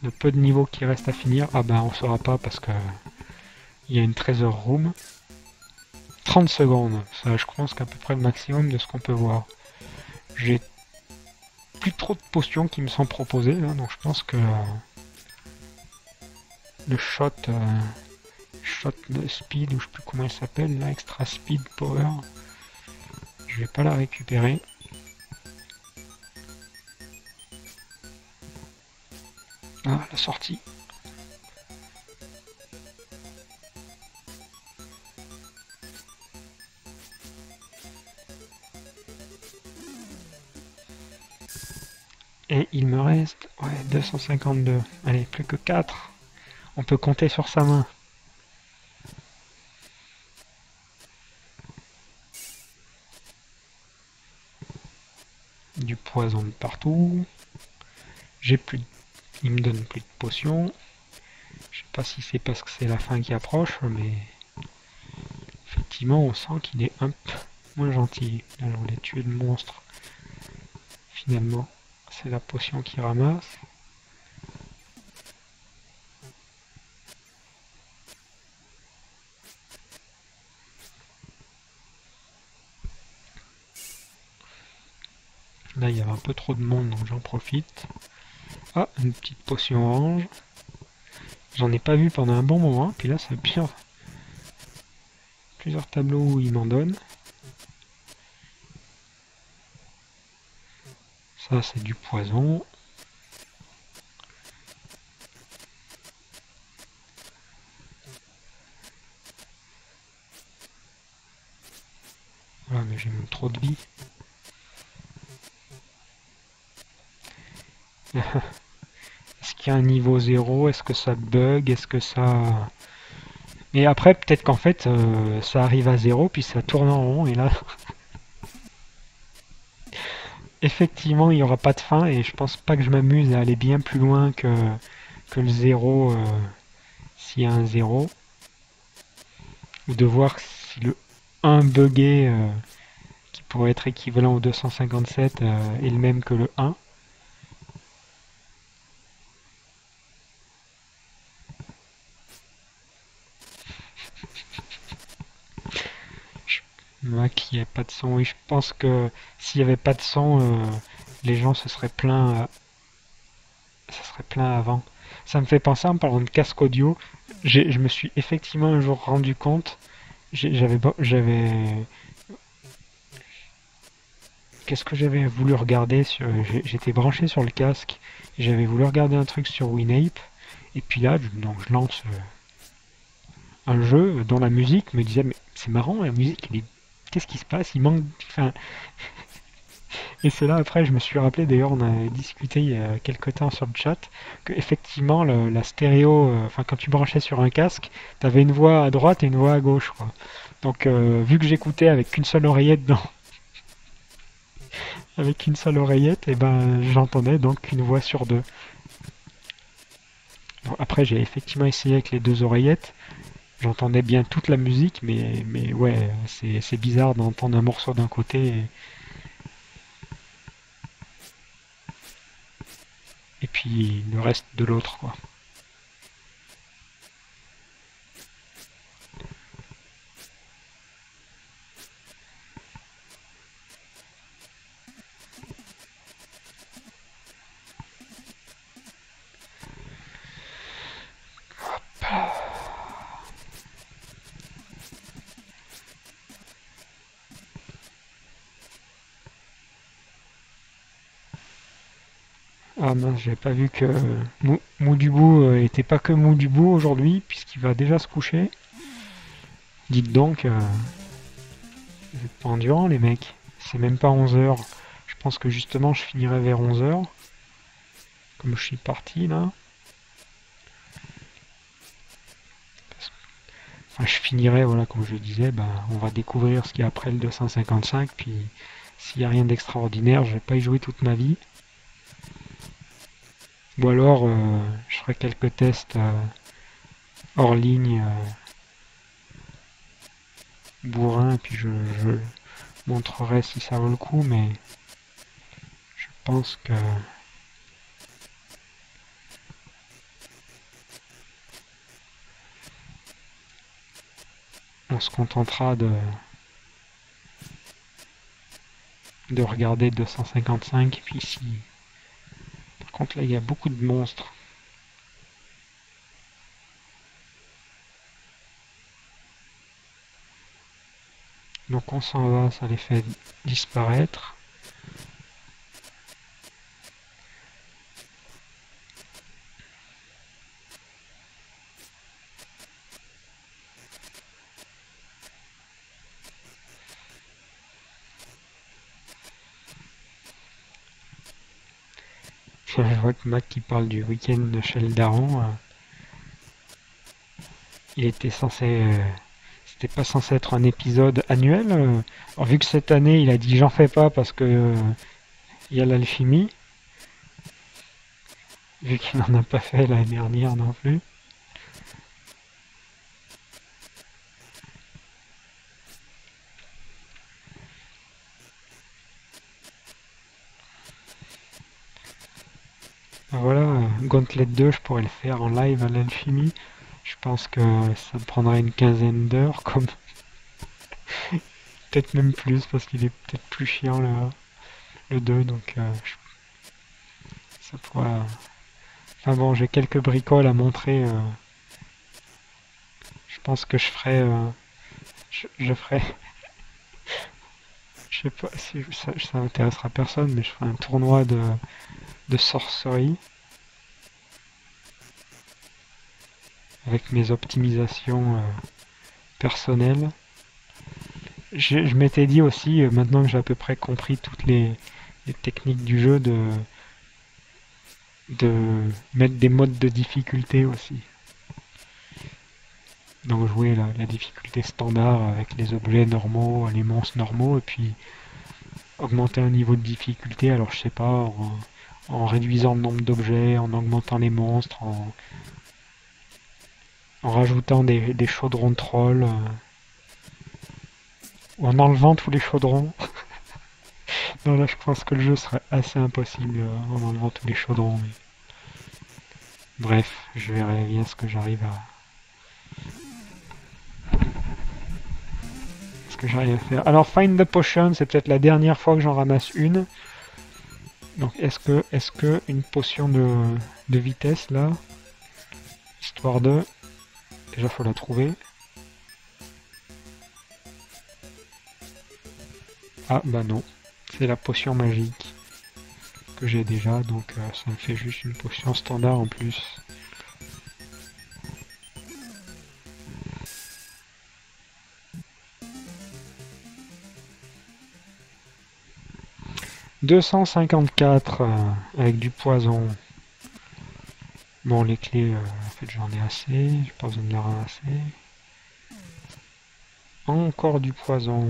le peu de niveaux qui reste à finir. Ah ben on saura pas parce que il y a une treasure room. 30 secondes, ça je pense qu'à peu près le maximum de ce qu'on peut voir. J'ai plus trop de potions qui me sont proposées donc je pense que le shot euh, shot de speed ou je sais plus comment il s'appelle là extra speed power je vais pas la récupérer Ah, la sortie. Et il me reste ouais, 252. Allez, plus que 4. On peut compter sur sa main. Du poison de partout. J'ai plus de il me donne plus de potions. Je sais pas si c'est parce que c'est la fin qui approche, mais effectivement on sent qu'il est un peu moins gentil. On voulait tuer le monstre. Finalement, c'est la potion qui ramasse. Là, il y avait un peu trop de monde, donc j'en profite. Ah, une petite potion orange. J'en ai pas vu pendant un bon moment, puis là c'est bien. Plusieurs tableaux où il m'en donne. C'est du poison. Voilà, mais j'ai trop de vie. Est-ce qu'il y a un niveau 0 Est-ce que ça bug? Est-ce que ça... Mais après, peut-être qu'en fait, euh, ça arrive à 0, puis ça tourne en rond, et là... effectivement, il n'y aura pas de fin et je pense pas que je m'amuse à aller bien plus loin que, le 0 euh, s'il y a un 0. Ou de voir si le 1 bugué, euh, qui pourrait être équivalent au 257, euh, est le même que le 1. Mac, il n'y a pas de son. Oui, je pense que s'il n'y avait pas de son, euh, les gens se seraient plaints. ça serait plein avant. Ça me fait penser en parlant de casque audio. Je me suis effectivement un jour rendu compte. J'avais. J'avais. Qu'est-ce que j'avais voulu regarder sur. J'étais branché sur le casque. J'avais voulu regarder un truc sur Winape. Et puis là, donc, je lance euh, un jeu dont la musique me disait mais c'est marrant la musique elle est qu'est-ce qui se passe? Il manque. Et c'est là après, je me suis rappelé, d'ailleurs, on a discuté il y a quelques temps sur le chat, que effectivement, la stéréo, euh, enfin, quand tu branchais sur un casque, tu avais une voix à droite et une voix à gauche, quoi. Donc, euh, vu que j'écoutais avec qu'une seule oreillette dans. avec une seule oreillette, et eh ben, j'entendais donc une voix sur deux. après, j'ai effectivement essayé avec les deux oreillettes. J'entendais bien toute la musique, mais, mais ouais, c'est bizarre d'entendre un morceau d'un côté et, et puis le reste de l'autre, quoi. Ah mince, j'avais pas vu que Mou, euh, était pas que Mou aujourd'hui, puisqu'il va déjà se coucher. Dites donc, euh, vous êtes pas endurant les mecs. C'est même pas 11h. Je pense que justement je finirai vers 11h. Comme je suis parti là. Je finirai, voilà, comme je disais, ben, on va découvrir ce qu'il y a après le 255, puis s'il n'y a rien d'extraordinaire, je vais pas y jouer toute ma vie. Ou alors, euh, je ferai quelques tests euh, hors ligne euh, bourrin, et puis je, montrerai si ça vaut le coup, mais je pense que on se contentera de de regarder 255 et puis si contre là il y a beaucoup de monstres. Donc on s'en va, ça les fait disparaître. Je vois Mac qui parle du week-end le Daron. Euh, il était censé. Euh, c'était pas censé être un épisode annuel. Euh. vu que cette année il a dit j'en fais pas parce que il y a l'alchimie. Vu qu'il n'en a pas fait l'année dernière non plus. Voilà, Gauntlet 2, je pourrais le faire en live à l'alchimie. Je pense que ça me prendrait une quinzaine d'heures, comme... peut-être même plus, parce qu'il est peut-être plus chiant le, le 2, donc euh, ça pourra... Enfin bon, j'ai quelques bricoles à montrer. Euh. Je pense que je ferai... Euh, je, ferai... je sais pas si ça, ça intéressera personne, mais je ferai un tournoi de de sorcerie avec mes optimisations euh, personnelles. Je, m'étais dit aussi, euh, maintenant que j'ai à peu près compris toutes les, techniques du jeu, de, de mettre des modes de difficulté aussi. Donc jouer la, la difficulté standard avec les objets normaux, les monstres normaux, et puis augmenter un niveau de difficulté, alors je sais pas, en, réduisant le nombre d'objets, en augmentant les monstres, en, en rajoutant des, chaudrons de trolls, euh, ou en enlevant tous les chaudrons. non là je pense que le jeu serait assez impossible euh, en enlevant tous les chaudrons. Bref, je verrai bien ce que j'arrive à, j'arrive à faire. Alors, Find the Potion, c'est peut-être la dernière fois que j'en ramasse une. Donc, est-ce que, est-ce que une potion de, de vitesse, là, histoire de... Déjà, faut la trouver. Ah, bah non. C'est la potion magique que j'ai déjà, donc euh, ça me fait juste une potion standard en plus. 254 euh, avec du poison. Bon, les clés, euh, en fait, j'en ai assez. J'ai pas besoin de les ramasser. Encore du poison.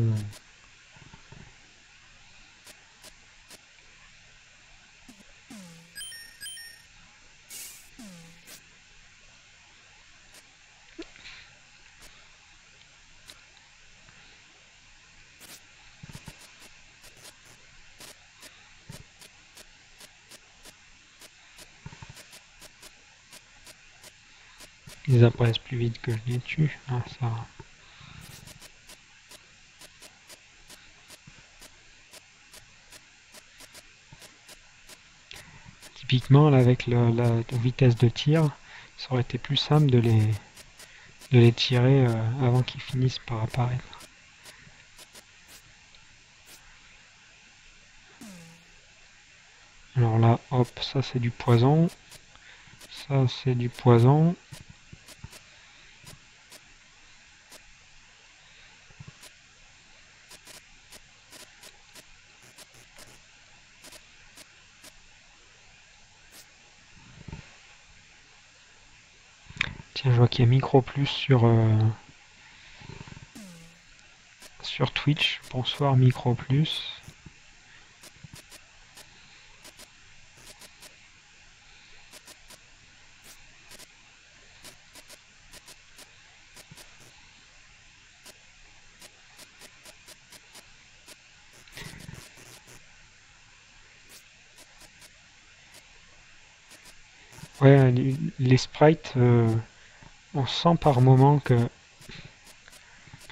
Plus vite que je les tue. Ça. Typiquement, avec la, vitesse de tir, ça aurait été plus simple de les, de les tirer euh, avant qu'ils finissent par apparaître. Alors là, hop, ça c'est du poison. Ça c'est du poison. Je vois qu'il y a Micro Plus sur, euh, sur Twitch. Bonsoir Micro Plus. Ouais, les sprites, euh, on sent par moment que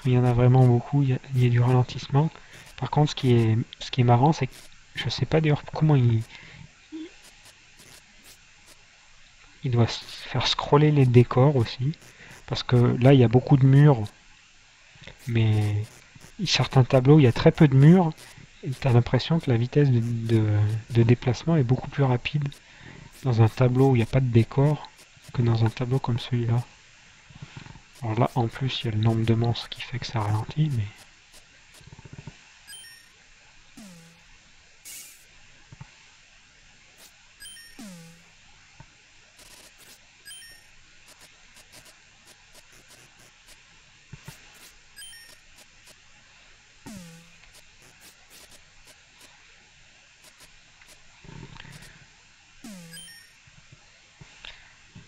il y en a vraiment beaucoup, il y a, du ralentissement. Par contre, ce qui est, marrant, c'est que je sais pas d'ailleurs comment il, il doit faire scroller les décors aussi. Parce que là, il y a beaucoup de murs, mais certains tableaux, il y a très peu de murs. Et tu as l'impression que la vitesse de, de, déplacement est beaucoup plus rapide dans un tableau où il n'y a pas de décor que dans un tableau comme celui-là. Alors là, en plus, il y a le nombre de monstres qui fait que ça ralentit, mais...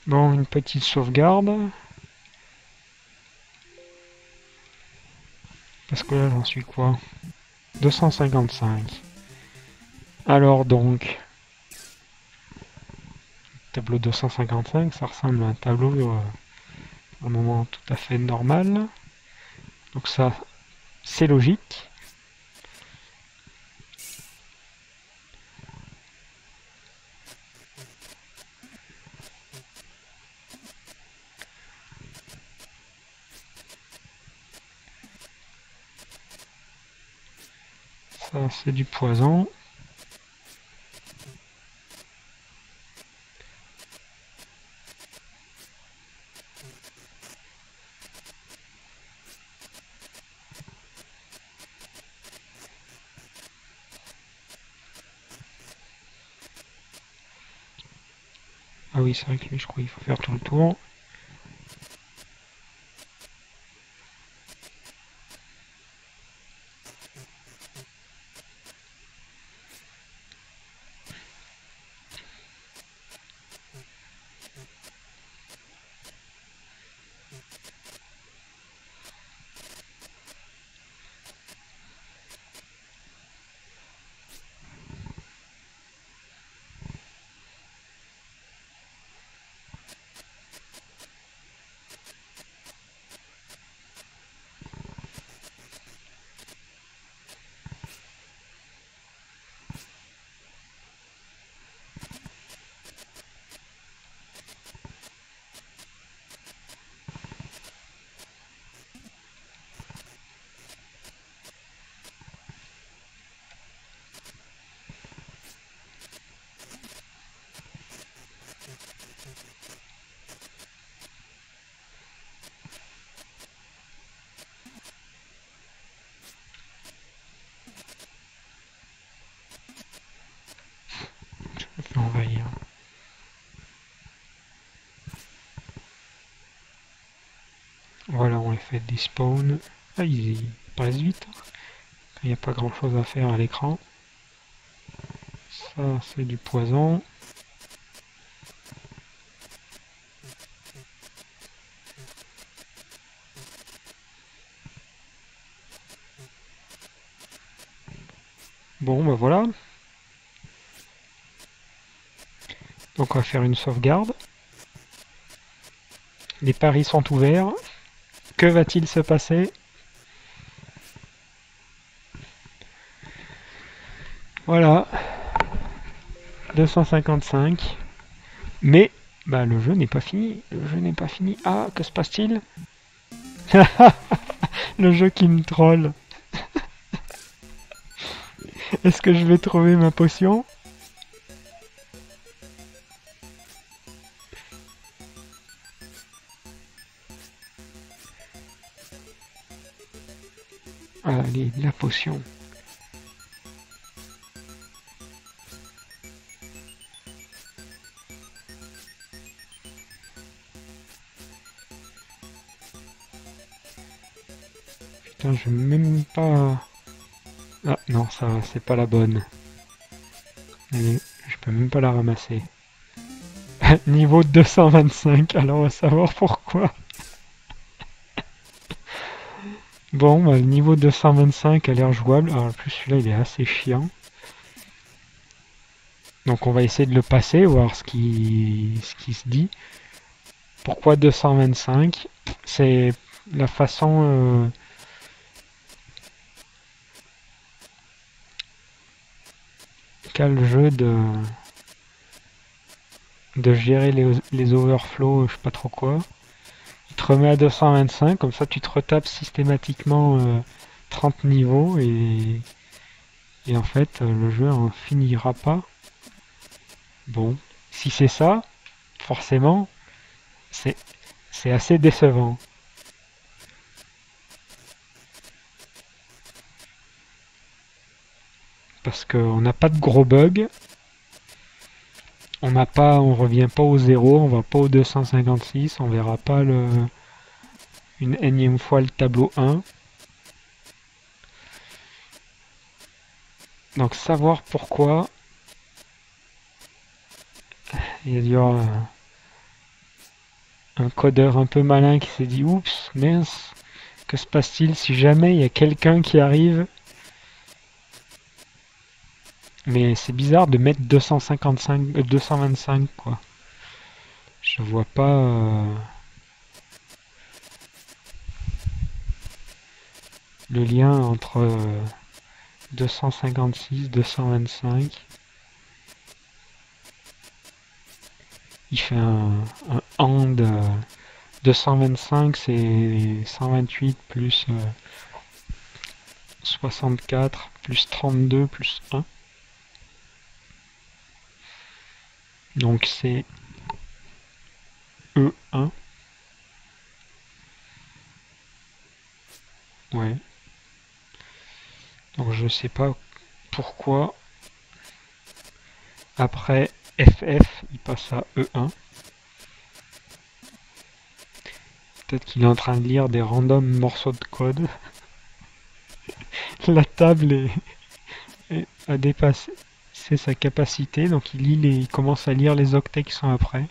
Bon, une petite sauvegarde. Parce que là, j'en suis quoi? 255. Alors donc, tableau 255, ça ressemble à un tableau euh, à un moment tout à fait normal. Donc ça, c'est logique. C'est du poison. Ah oui, c'est vrai que lui, je crois qu'il faut faire tout le tour. Fait des spawns. Ah, vite. Il n'y a pas grand chose à faire à l'écran. Ça, c'est du poison. Bon, ben voilà. Donc on va faire une sauvegarde. Les paris sont ouverts. Que va-t-il se passer Voilà. 255. Mais bah, le jeu n'est pas fini. Le jeu n'est pas fini. Ah, que se passe-t-il Le jeu qui me troll. Est-ce que je vais trouver ma potion Putain, je même pas... Ah non, ça c'est pas la bonne. je peux même pas la ramasser. Niveau 225, alors on va savoir pourquoi. Bon, bah, le niveau 225 a l'air jouable. Alors, en plus, celui-là, il est assez chiant. Donc on va essayer de le passer, voir ce qui, ce qui se dit. Pourquoi 225 C'est la façon... Euh, le jeu de de gérer les, les overflows, je sais pas trop quoi. Il te remet à 225, comme ça tu te retapes systématiquement 30 euh, niveaux et, et en fait euh, le jeu en finira pas. Bon, si c'est ça, forcément, c'est assez décevant. parce qu'on n'a pas de gros bugs. On n'a pas, on revient pas au zéro, on va pas au 256, on verra pas une énième fois le tableau 1. Donc savoir pourquoi il y a un, un codeur un peu malin qui s'est dit oups mince que se passe-t-il si jamais il y a quelqu'un qui arrive mais c'est bizarre de mettre 255, 225 euh, quoi. Je vois pas... Euh, le lien entre 256, 225. Il fait un, un and. 225 c'est 128 plus 64 euh, plus 32 plus 1. Donc c'est E1. Ouais. Donc je sais pas pourquoi après FF il passe à E1. Peut-être qu'il est en train de lire des random morceaux de code. La table est, est, a dépassé c'est sa capacité. Donc il lit les, il commence à lire les octets qui sont après.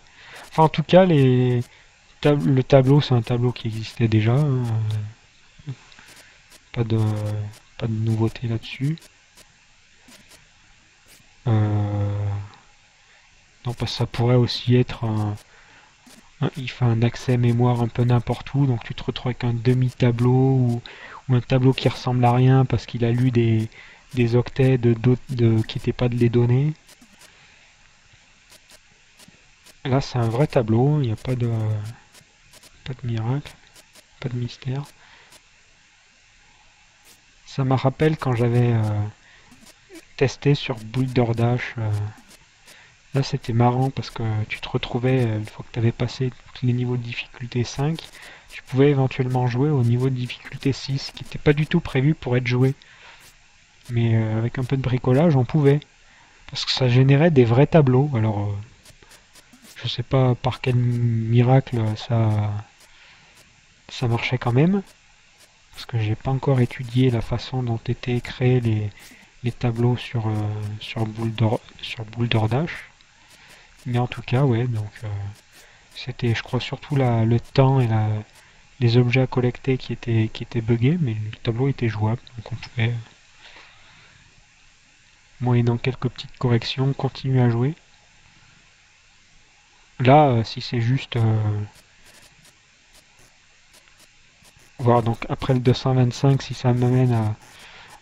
Enfin en tout cas le tableau c'est un tableau qui existait déjà. Hein. Pas de pas de nouveauté là-dessus. Euh, non parce ça pourrait aussi être un, il fait un accès mémoire un peu n'importe où, donc tu te retrouves avec un demi-tableau ou, un tableau qui ressemble à rien parce qu'il a lu des, des octets de, de, qui n'étaient pas de les données. Là, c'est un vrai tableau, il n'y a pas de, pas miracle, pas de mystère. Ça me rappelle quand j'avais euh, testé sur Boulder Dash. Euh, là, c'était marrant parce que tu te retrouvais, euh, une fois que tu avais passé tous les niveaux de difficulté 5, tu pouvais éventuellement jouer au niveau de difficulté 6, qui n'était pas du tout prévu pour être joué. Mais euh, avec un peu de bricolage, on pouvait. Parce que ça générait des vrais tableaux. Alors, euh, je sais pas par quel miracle ça, ça marchait quand même. Parce que j'ai pas encore étudié la façon dont étaient créés les, tableaux sur, euh, sur boule d'ordage. Mais en tout cas, ouais, donc c'était, je crois, surtout la, le temps et la, les objets à collecter qui étaient, qui étaient buggés, mais le tableau était jouable, donc on pouvait, moyennant quelques petites corrections, continuer à jouer. Là, euh, si c'est juste... voir donc après le 225, si ça m'amène à,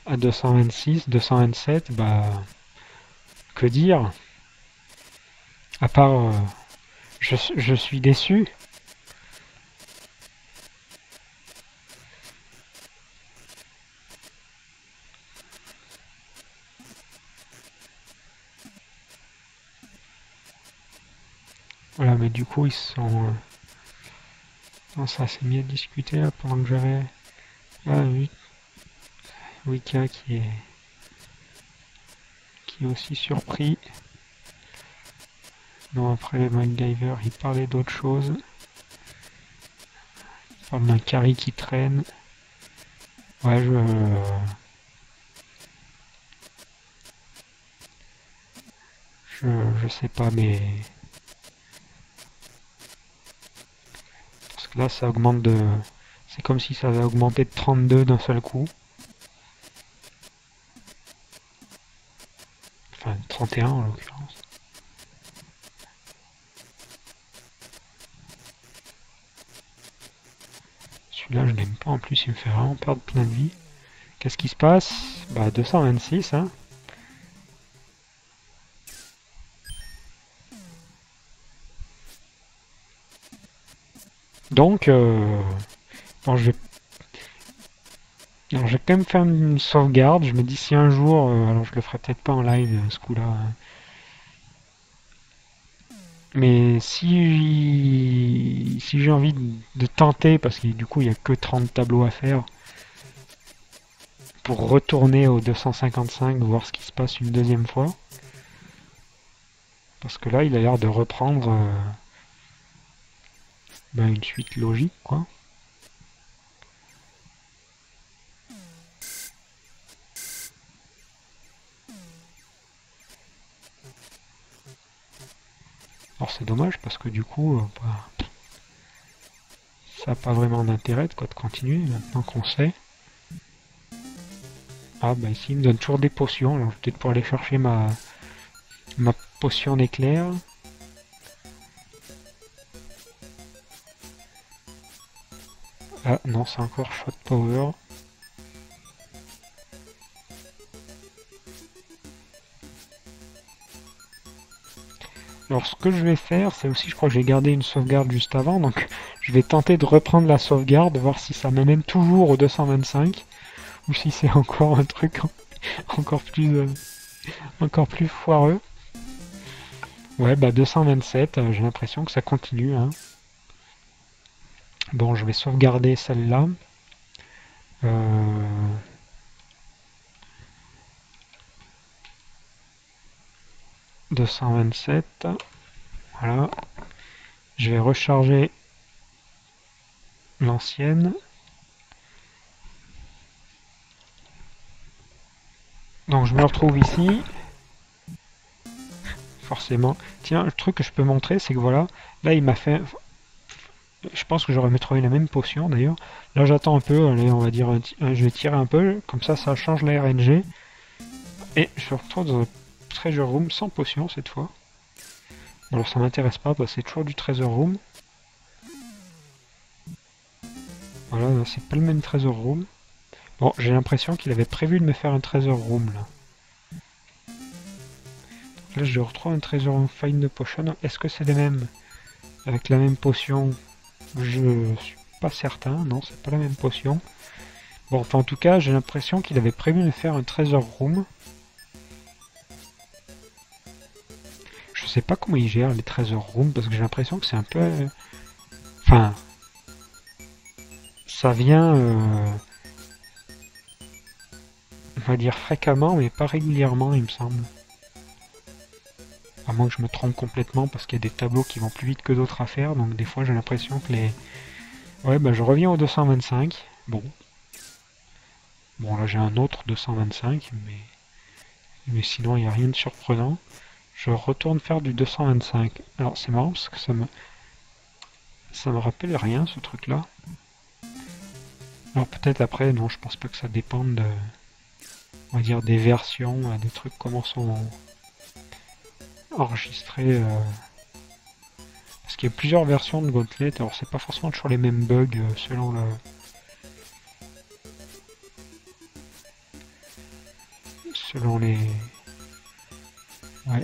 à 226, 227, bah que dire? À part euh, je suis déçu. Voilà, mais du coup, ils sont... Euh, non, ça c'est mieux discuté là pendant que j'avais... Ah, oui. Wicca qui est qui est aussi surpris. Non, après MacGyver, il parlait d'autre chose. Il parle d'un carry qui traîne. Ouais, je... Je, je sais pas, mais... Parce que là, ça augmente de... C'est comme si ça avait augmenté de 32 d'un seul coup. Enfin, 31 en l'occurrence. Celui-là, je l'aime pas en plus, il me fait vraiment perdre plein de vie. Qu'est-ce qui se passe? Bah, 226, hein. Donc, euh, bon, je vais alors, je vais quand même faire une sauvegarde. Je me dis si un jour, euh, alors je le ferai peut-être pas en live euh, ce coup-là. Mais si, si j'ai envie de, tenter, parce que du coup il n'y a que 30 tableaux à faire, pour retourner au 255, voir ce qui se passe une deuxième fois. Parce que là il a l'air de reprendre ben, une suite logique quoi. Alors c'est dommage parce que du coup, euh, bah, ça n'a pas vraiment d'intérêt de, de continuer maintenant qu'on sait. Ah bah ici il me donne toujours des potions, alors peut-être pour aller chercher ma, ma potion d'éclair. Ah non, c'est encore Shot Power. Alors ce que je vais faire, c'est aussi, je crois que j'ai gardé une sauvegarde juste avant, donc je vais tenter de reprendre la sauvegarde, voir si ça m'amène toujours au 225, ou si c'est encore un truc encore plus euh, encore plus foireux. Ouais, bah 227, euh, j'ai l'impression que ça continue. Hein. Bon, je vais sauvegarder celle-là. Euh... 227. Voilà. Je vais recharger l'ancienne. Donc je me retrouve ici. Forcément. Tiens, le truc que je peux montrer, c'est que voilà, là il m'a fait... Je pense que j'aurais me trouvé la même potion d'ailleurs. Là j'attends un peu, allez on va dire, je vais tirer un peu, comme ça ça change la RNG. Et je retrouve dans treasure room sans potion cette fois. Alors ça m'intéresse pas c'est toujours du treasure room. Voilà, c'est pas le même treasure room. Bon, j'ai l'impression qu'il avait prévu de me faire un treasure room là. là je retrouve un treasure room find potion. Est-ce que c'est les mêmes Avec la même potion Je suis pas certain. Non, c'est pas la même potion. Bon, enfin en tout cas, j'ai l'impression qu'il avait prévu de faire un treasure room. sais pas comment il gère les treasure rooms parce que j'ai l'impression que c'est un peu... Enfin... Ça vient... Euh, on va dire fréquemment mais pas régulièrement il me semble. À moins que je me trompe complètement parce qu'il y a des tableaux qui vont plus vite que d'autres à faire donc des fois j'ai l'impression que les... Ouais, bah je reviens au 225. Bon. Bon, là j'ai un autre 225, mais, mais sinon il n'y a rien de surprenant. Je retourne faire du 225. Alors c'est marrant parce que ça me... Ça me rappelle rien ce truc là. Alors peut-être après, non, je pense pas que ça dépende de... On va dire des versions, des trucs comment sont enregistrés. Euh, parce qu'il y a plusieurs versions de Gauntlet, alors c'est pas forcément toujours les mêmes bugs euh, selon le... Selon les...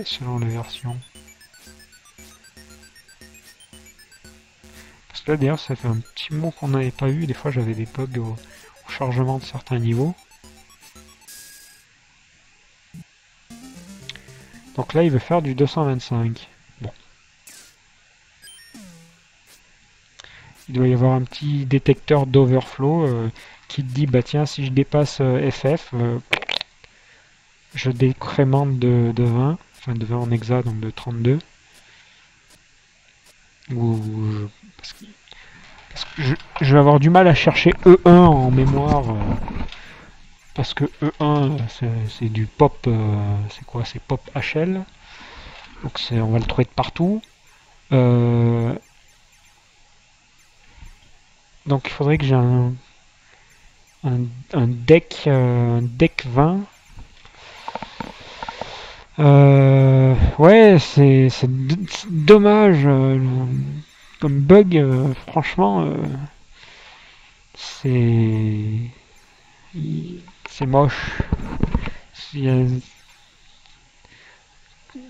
Selon les versions. Parce que là d'ailleurs ça fait un petit moment qu'on n'avait pas eu, des fois j'avais des bugs au chargement de certains niveaux. Donc là il veut faire du 225. il doit y avoir un petit détecteur d'overflow euh, qui te dit bah tiens si je dépasse FF euh, euh, je décrémente de, 20 enfin de 20 en hexa donc de 32 ou parce que, je, vais avoir du mal à chercher E1 en mémoire parce que E1 c'est du pop c'est quoi c'est pop HL donc on va le trouver de partout donc il faudrait que j'ai un, un, deck, euh, deck 20. Euh, ouais, c'est dommage. Euh, comme bug, franchement, c'est c'est moche.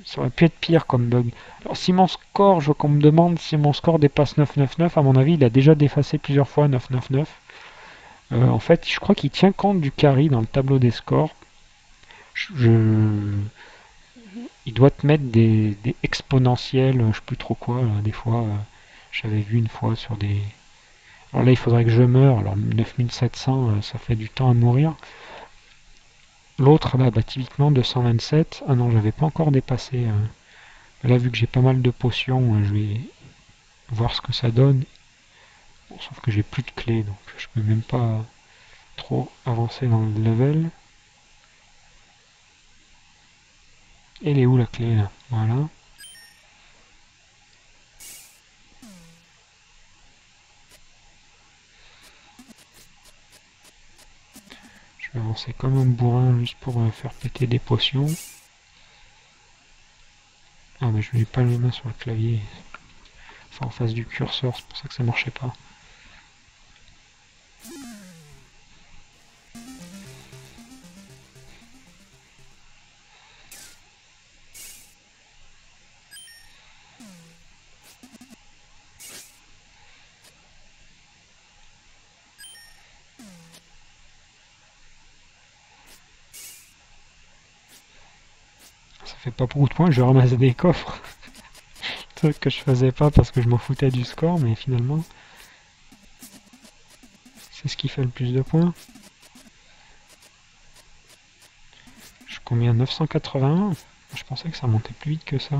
Ça aurait pu être pire comme bug. Alors si mon score, je qu'on me demande si mon score dépasse 999, à mon avis il a déjà défacé plusieurs fois 999. Euh, en fait, je crois qu'il tient compte du carry dans le tableau des scores. Je... Il doit te mettre des, exponentiels, je sais plus trop quoi, des fois. Euh, j'avais vu une fois sur des... Alors là, il faudrait que je meure. Alors 9700, euh, ça fait du temps à mourir. L'autre, là, bah, typiquement 227. Ah non, j'avais pas encore dépassé. Hein. Là, vu que j'ai pas mal de potions, hein, je vais voir ce que ça donne. sauf que j'ai plus de clés, donc je peux même pas trop avancer dans le level. Elle est où la clé là? Voilà. Avancer comme un bourrin juste pour euh, faire péter des potions. Ah mais je mets pas les mains sur le clavier. Enfin en face du curseur, c'est pour ça que ça marchait pas. Pas beaucoup de points, je ramasse des coffres. Truc que je faisais pas parce que je m'en foutais du score, mais finalement, c'est ce qui fait le plus de points. Je combien? 981 Je pensais que ça montait plus vite que ça.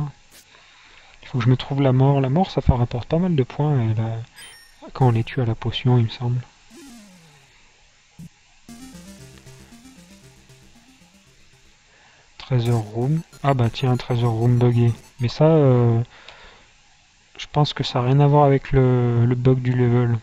Il faut que je me trouve la mort. La mort, ça rapporte pas mal de points quand on les tue à la potion, il me semble. Treasure Room. Ah bah tiens, Treasure Room buggé. Mais ça, euh, je pense que ça n'a rien à voir avec le bug du level.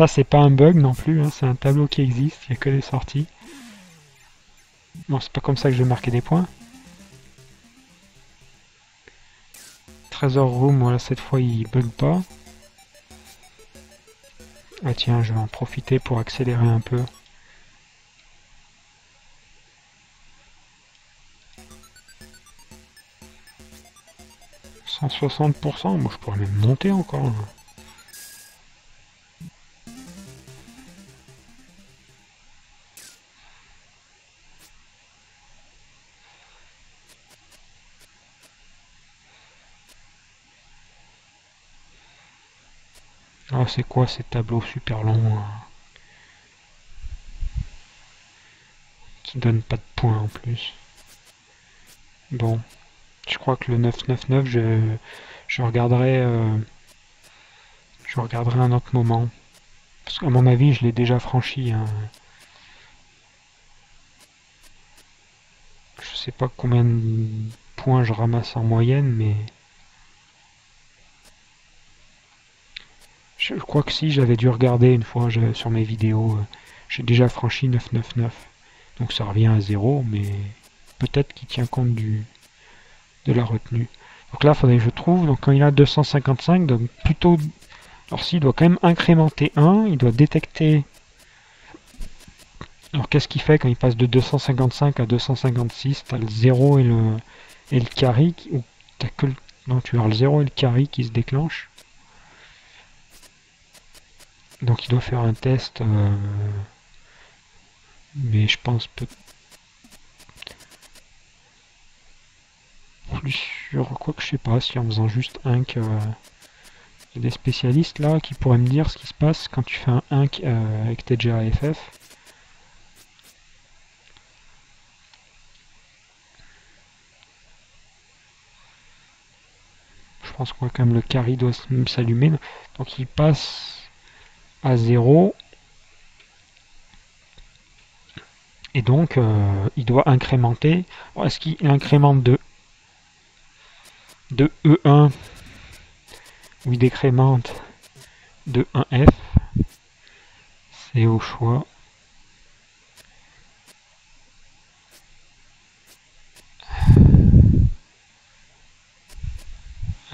Ça, c'est pas un bug non plus, hein, c'est un tableau qui existe, il n'y a que des sorties. Bon, c'est pas comme ça que je vais marquer des points. Trésor Room, voilà, cette fois il bug pas. Ah tiens, je vais en profiter pour accélérer un peu. « 160%, moi je pourrais même monter encore. C'est quoi ces tableaux super longs hein, qui donnent pas de points en plus Bon, je crois que le 999, je, regarderai, euh, je regarderai un autre moment. Parce qu'à mon avis, je l'ai déjà franchi. Hein. Je sais pas combien de points je ramasse en moyenne, mais... Je crois que si, j'avais dû regarder une fois sur mes vidéos. Euh, j'ai déjà franchi 999. Donc ça revient à zéro, mais peut-être qu'il tient compte du, de la retenue. Donc là, il faudrait que je trouve. Donc quand il a 255, donc plutôt... Alors s'il doit quand même incrémenter 1, il doit détecter... Alors qu'est-ce qu'il fait quand il passe de 255 à 256 T'as le 0 et le, et le carré, ou t'as que le... Non, tu as le 0 et le carré qui se déclenchent. Donc il doit faire un test... Euh, mais je pense peut plus sur quoi que je sais pas si en faisant juste un que y des spécialistes là qui pourraient me dire ce qui se passe quand tu fais un inc euh, avec TGAFF. Je pense que quand même le carry doit s'allumer. Donc il passe à 0. Et donc euh, il doit incrémenter. Est-ce qu'il incrémente de de E1 ou décrémente de 1F, c'est au choix.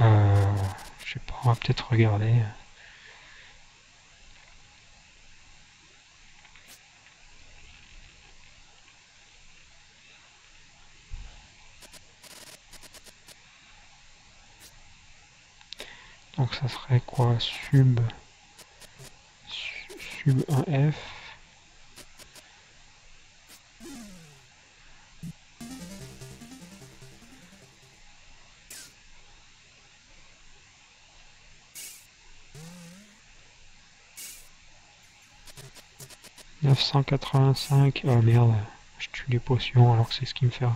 Euh, je sais pas, on va peut-être regarder. Donc ça serait quoi? Sub sub 1F « 985, oh merde, je tue les potions alors que c'est ce qui me fait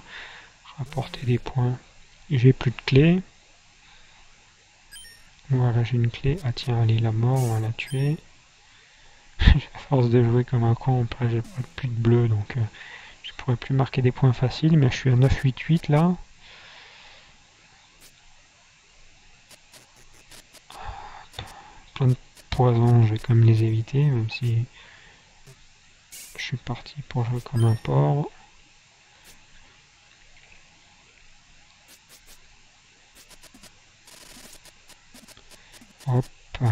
rapporter des points. J'ai plus de clés. Voilà, j'ai une clé. Ah tiens, elle est la mort, on va la tuer. à force de jouer comme un con, après j'ai plus de bleu, donc euh, je pourrais plus marquer des points faciles, mais je suis à 988 là. Plein de poisons, je vais quand même les éviter, même si je suis parti pour jouer comme un porc. Hop. Ça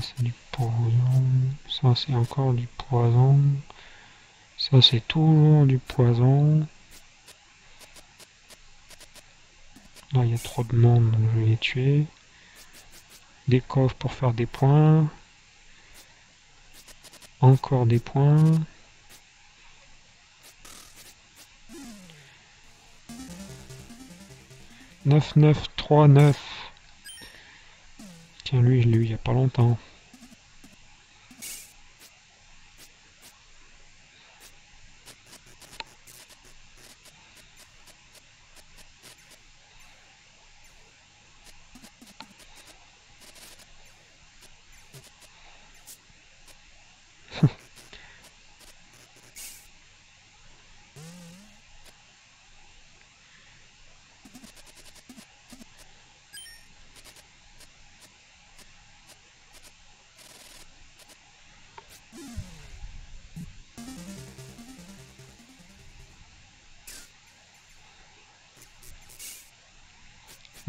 c'est du poison. Ça c'est encore du poison. Ça c'est toujours du poison. Là il y a trop de monde donc je vais les tuer. Des coffres pour faire des points. Encore des points. 9939. Tiens, lui, je il n'y a pas longtemps.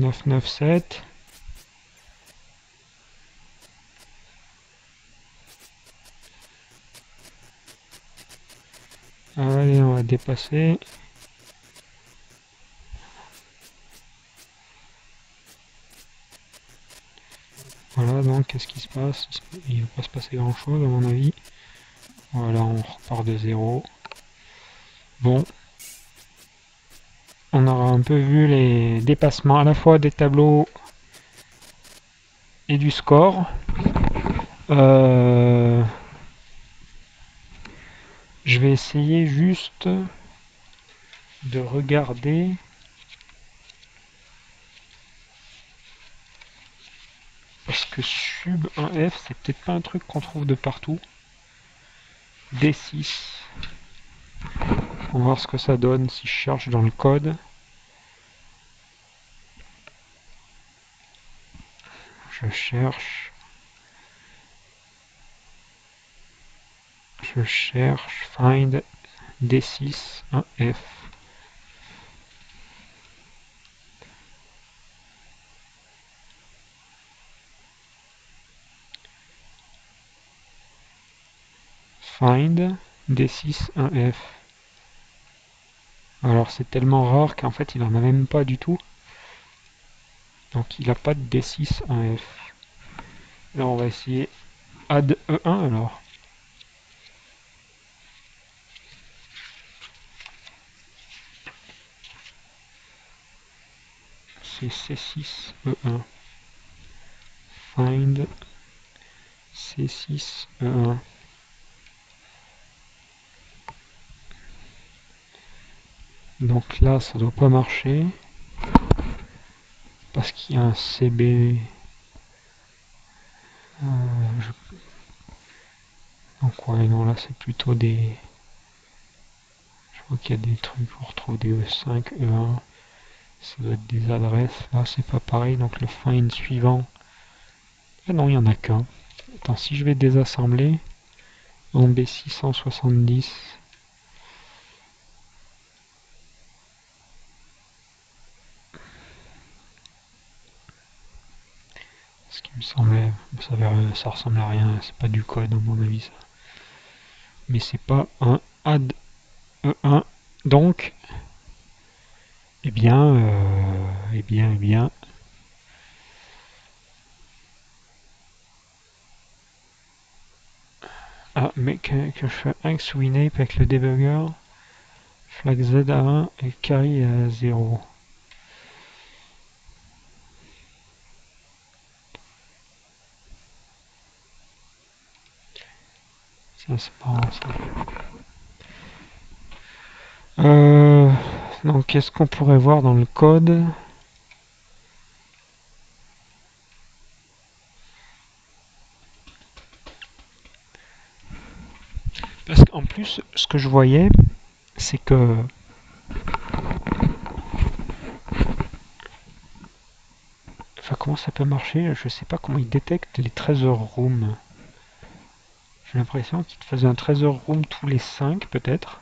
Neuf neuf sept Allez, on va dépasser. Voilà, donc qu'est-ce qui se passe? Il ne va pas se passer grand chose à mon avis. Voilà, on repart de zéro. Bon. on aura un peu vu les dépassements à la fois des tableaux et du score. Euh, je vais essayer juste de regarder parce que sub 1F c'est peut-être pas un truc qu'on trouve de partout. D6 on va voir ce que ça donne si je cherche dans le code. Je cherche. Je cherche find D6 1F. Find D6 1F. Alors c'est tellement rare qu'en fait il n'en a même pas du tout. Donc il n'a pas de D6 1F. Là on va essayer add E1 alors. C'est C6 E1. Find C6 E1. Donc là, ça doit pas marcher. Parce qu'il y a un CB. Euh, Donc ouais, non, là c'est plutôt des... Je vois qu'il y a des trucs, on retrouve des E5, E1. Ça doit être des adresses. Là, c'est pas pareil. Donc le find suivant. Ah non, il y en a qu'un. Attends, si je vais désassembler en B670, Ce qui me semblait, ça, ça ressemble à rien, c'est pas du code à mon avis ça. Mais c'est pas un add E1. Donc, eh bien, euh, eh bien, eh bien, Ah, mais que, je fais un swinape avec le debugger, flag Z à 1 et carry à 0. Euh, donc, qu'est-ce qu'on pourrait voir dans le code? Parce qu'en plus, ce que je voyais, c'est que Enfin, comment ça peut marcher? Je sais pas comment il détecte les trésors room. J'ai l'impression qu'il te faisait un trésor room tous les 5 peut-être.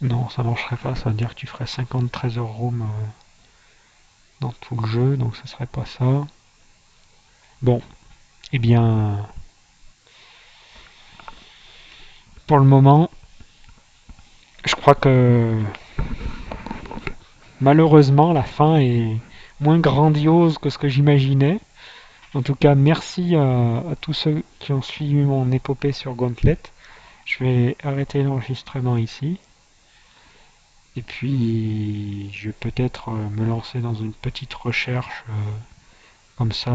Non, ça marcherait pas, ça veut dire que tu ferais 50 trésor room euh, dans tout le jeu, donc ça serait pas ça. Bon, eh bien, pour le moment, je crois que malheureusement la fin est moins grandiose que ce que j'imaginais. En tout cas, merci à, tous ceux qui ont suivi mon épopée sur Gauntlet. Je vais arrêter l'enregistrement ici. Et puis, je vais peut-être euh, me lancer dans une petite recherche euh, comme ça.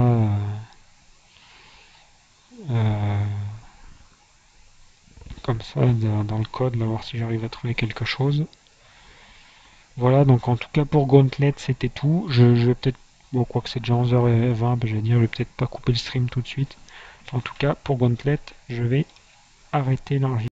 Euh, comme ça dans le code, voir si j'arrive à trouver quelque chose. Voilà, donc en tout cas pour Gauntlet, c'était tout. Je, vais peut-être, bon, quoi que c'est déjà 11h20, ben, je vais dire, je vais peut-être pas couper le stream tout de suite. en tout cas, pour Gauntlet, je vais arrêter l'enregistrement.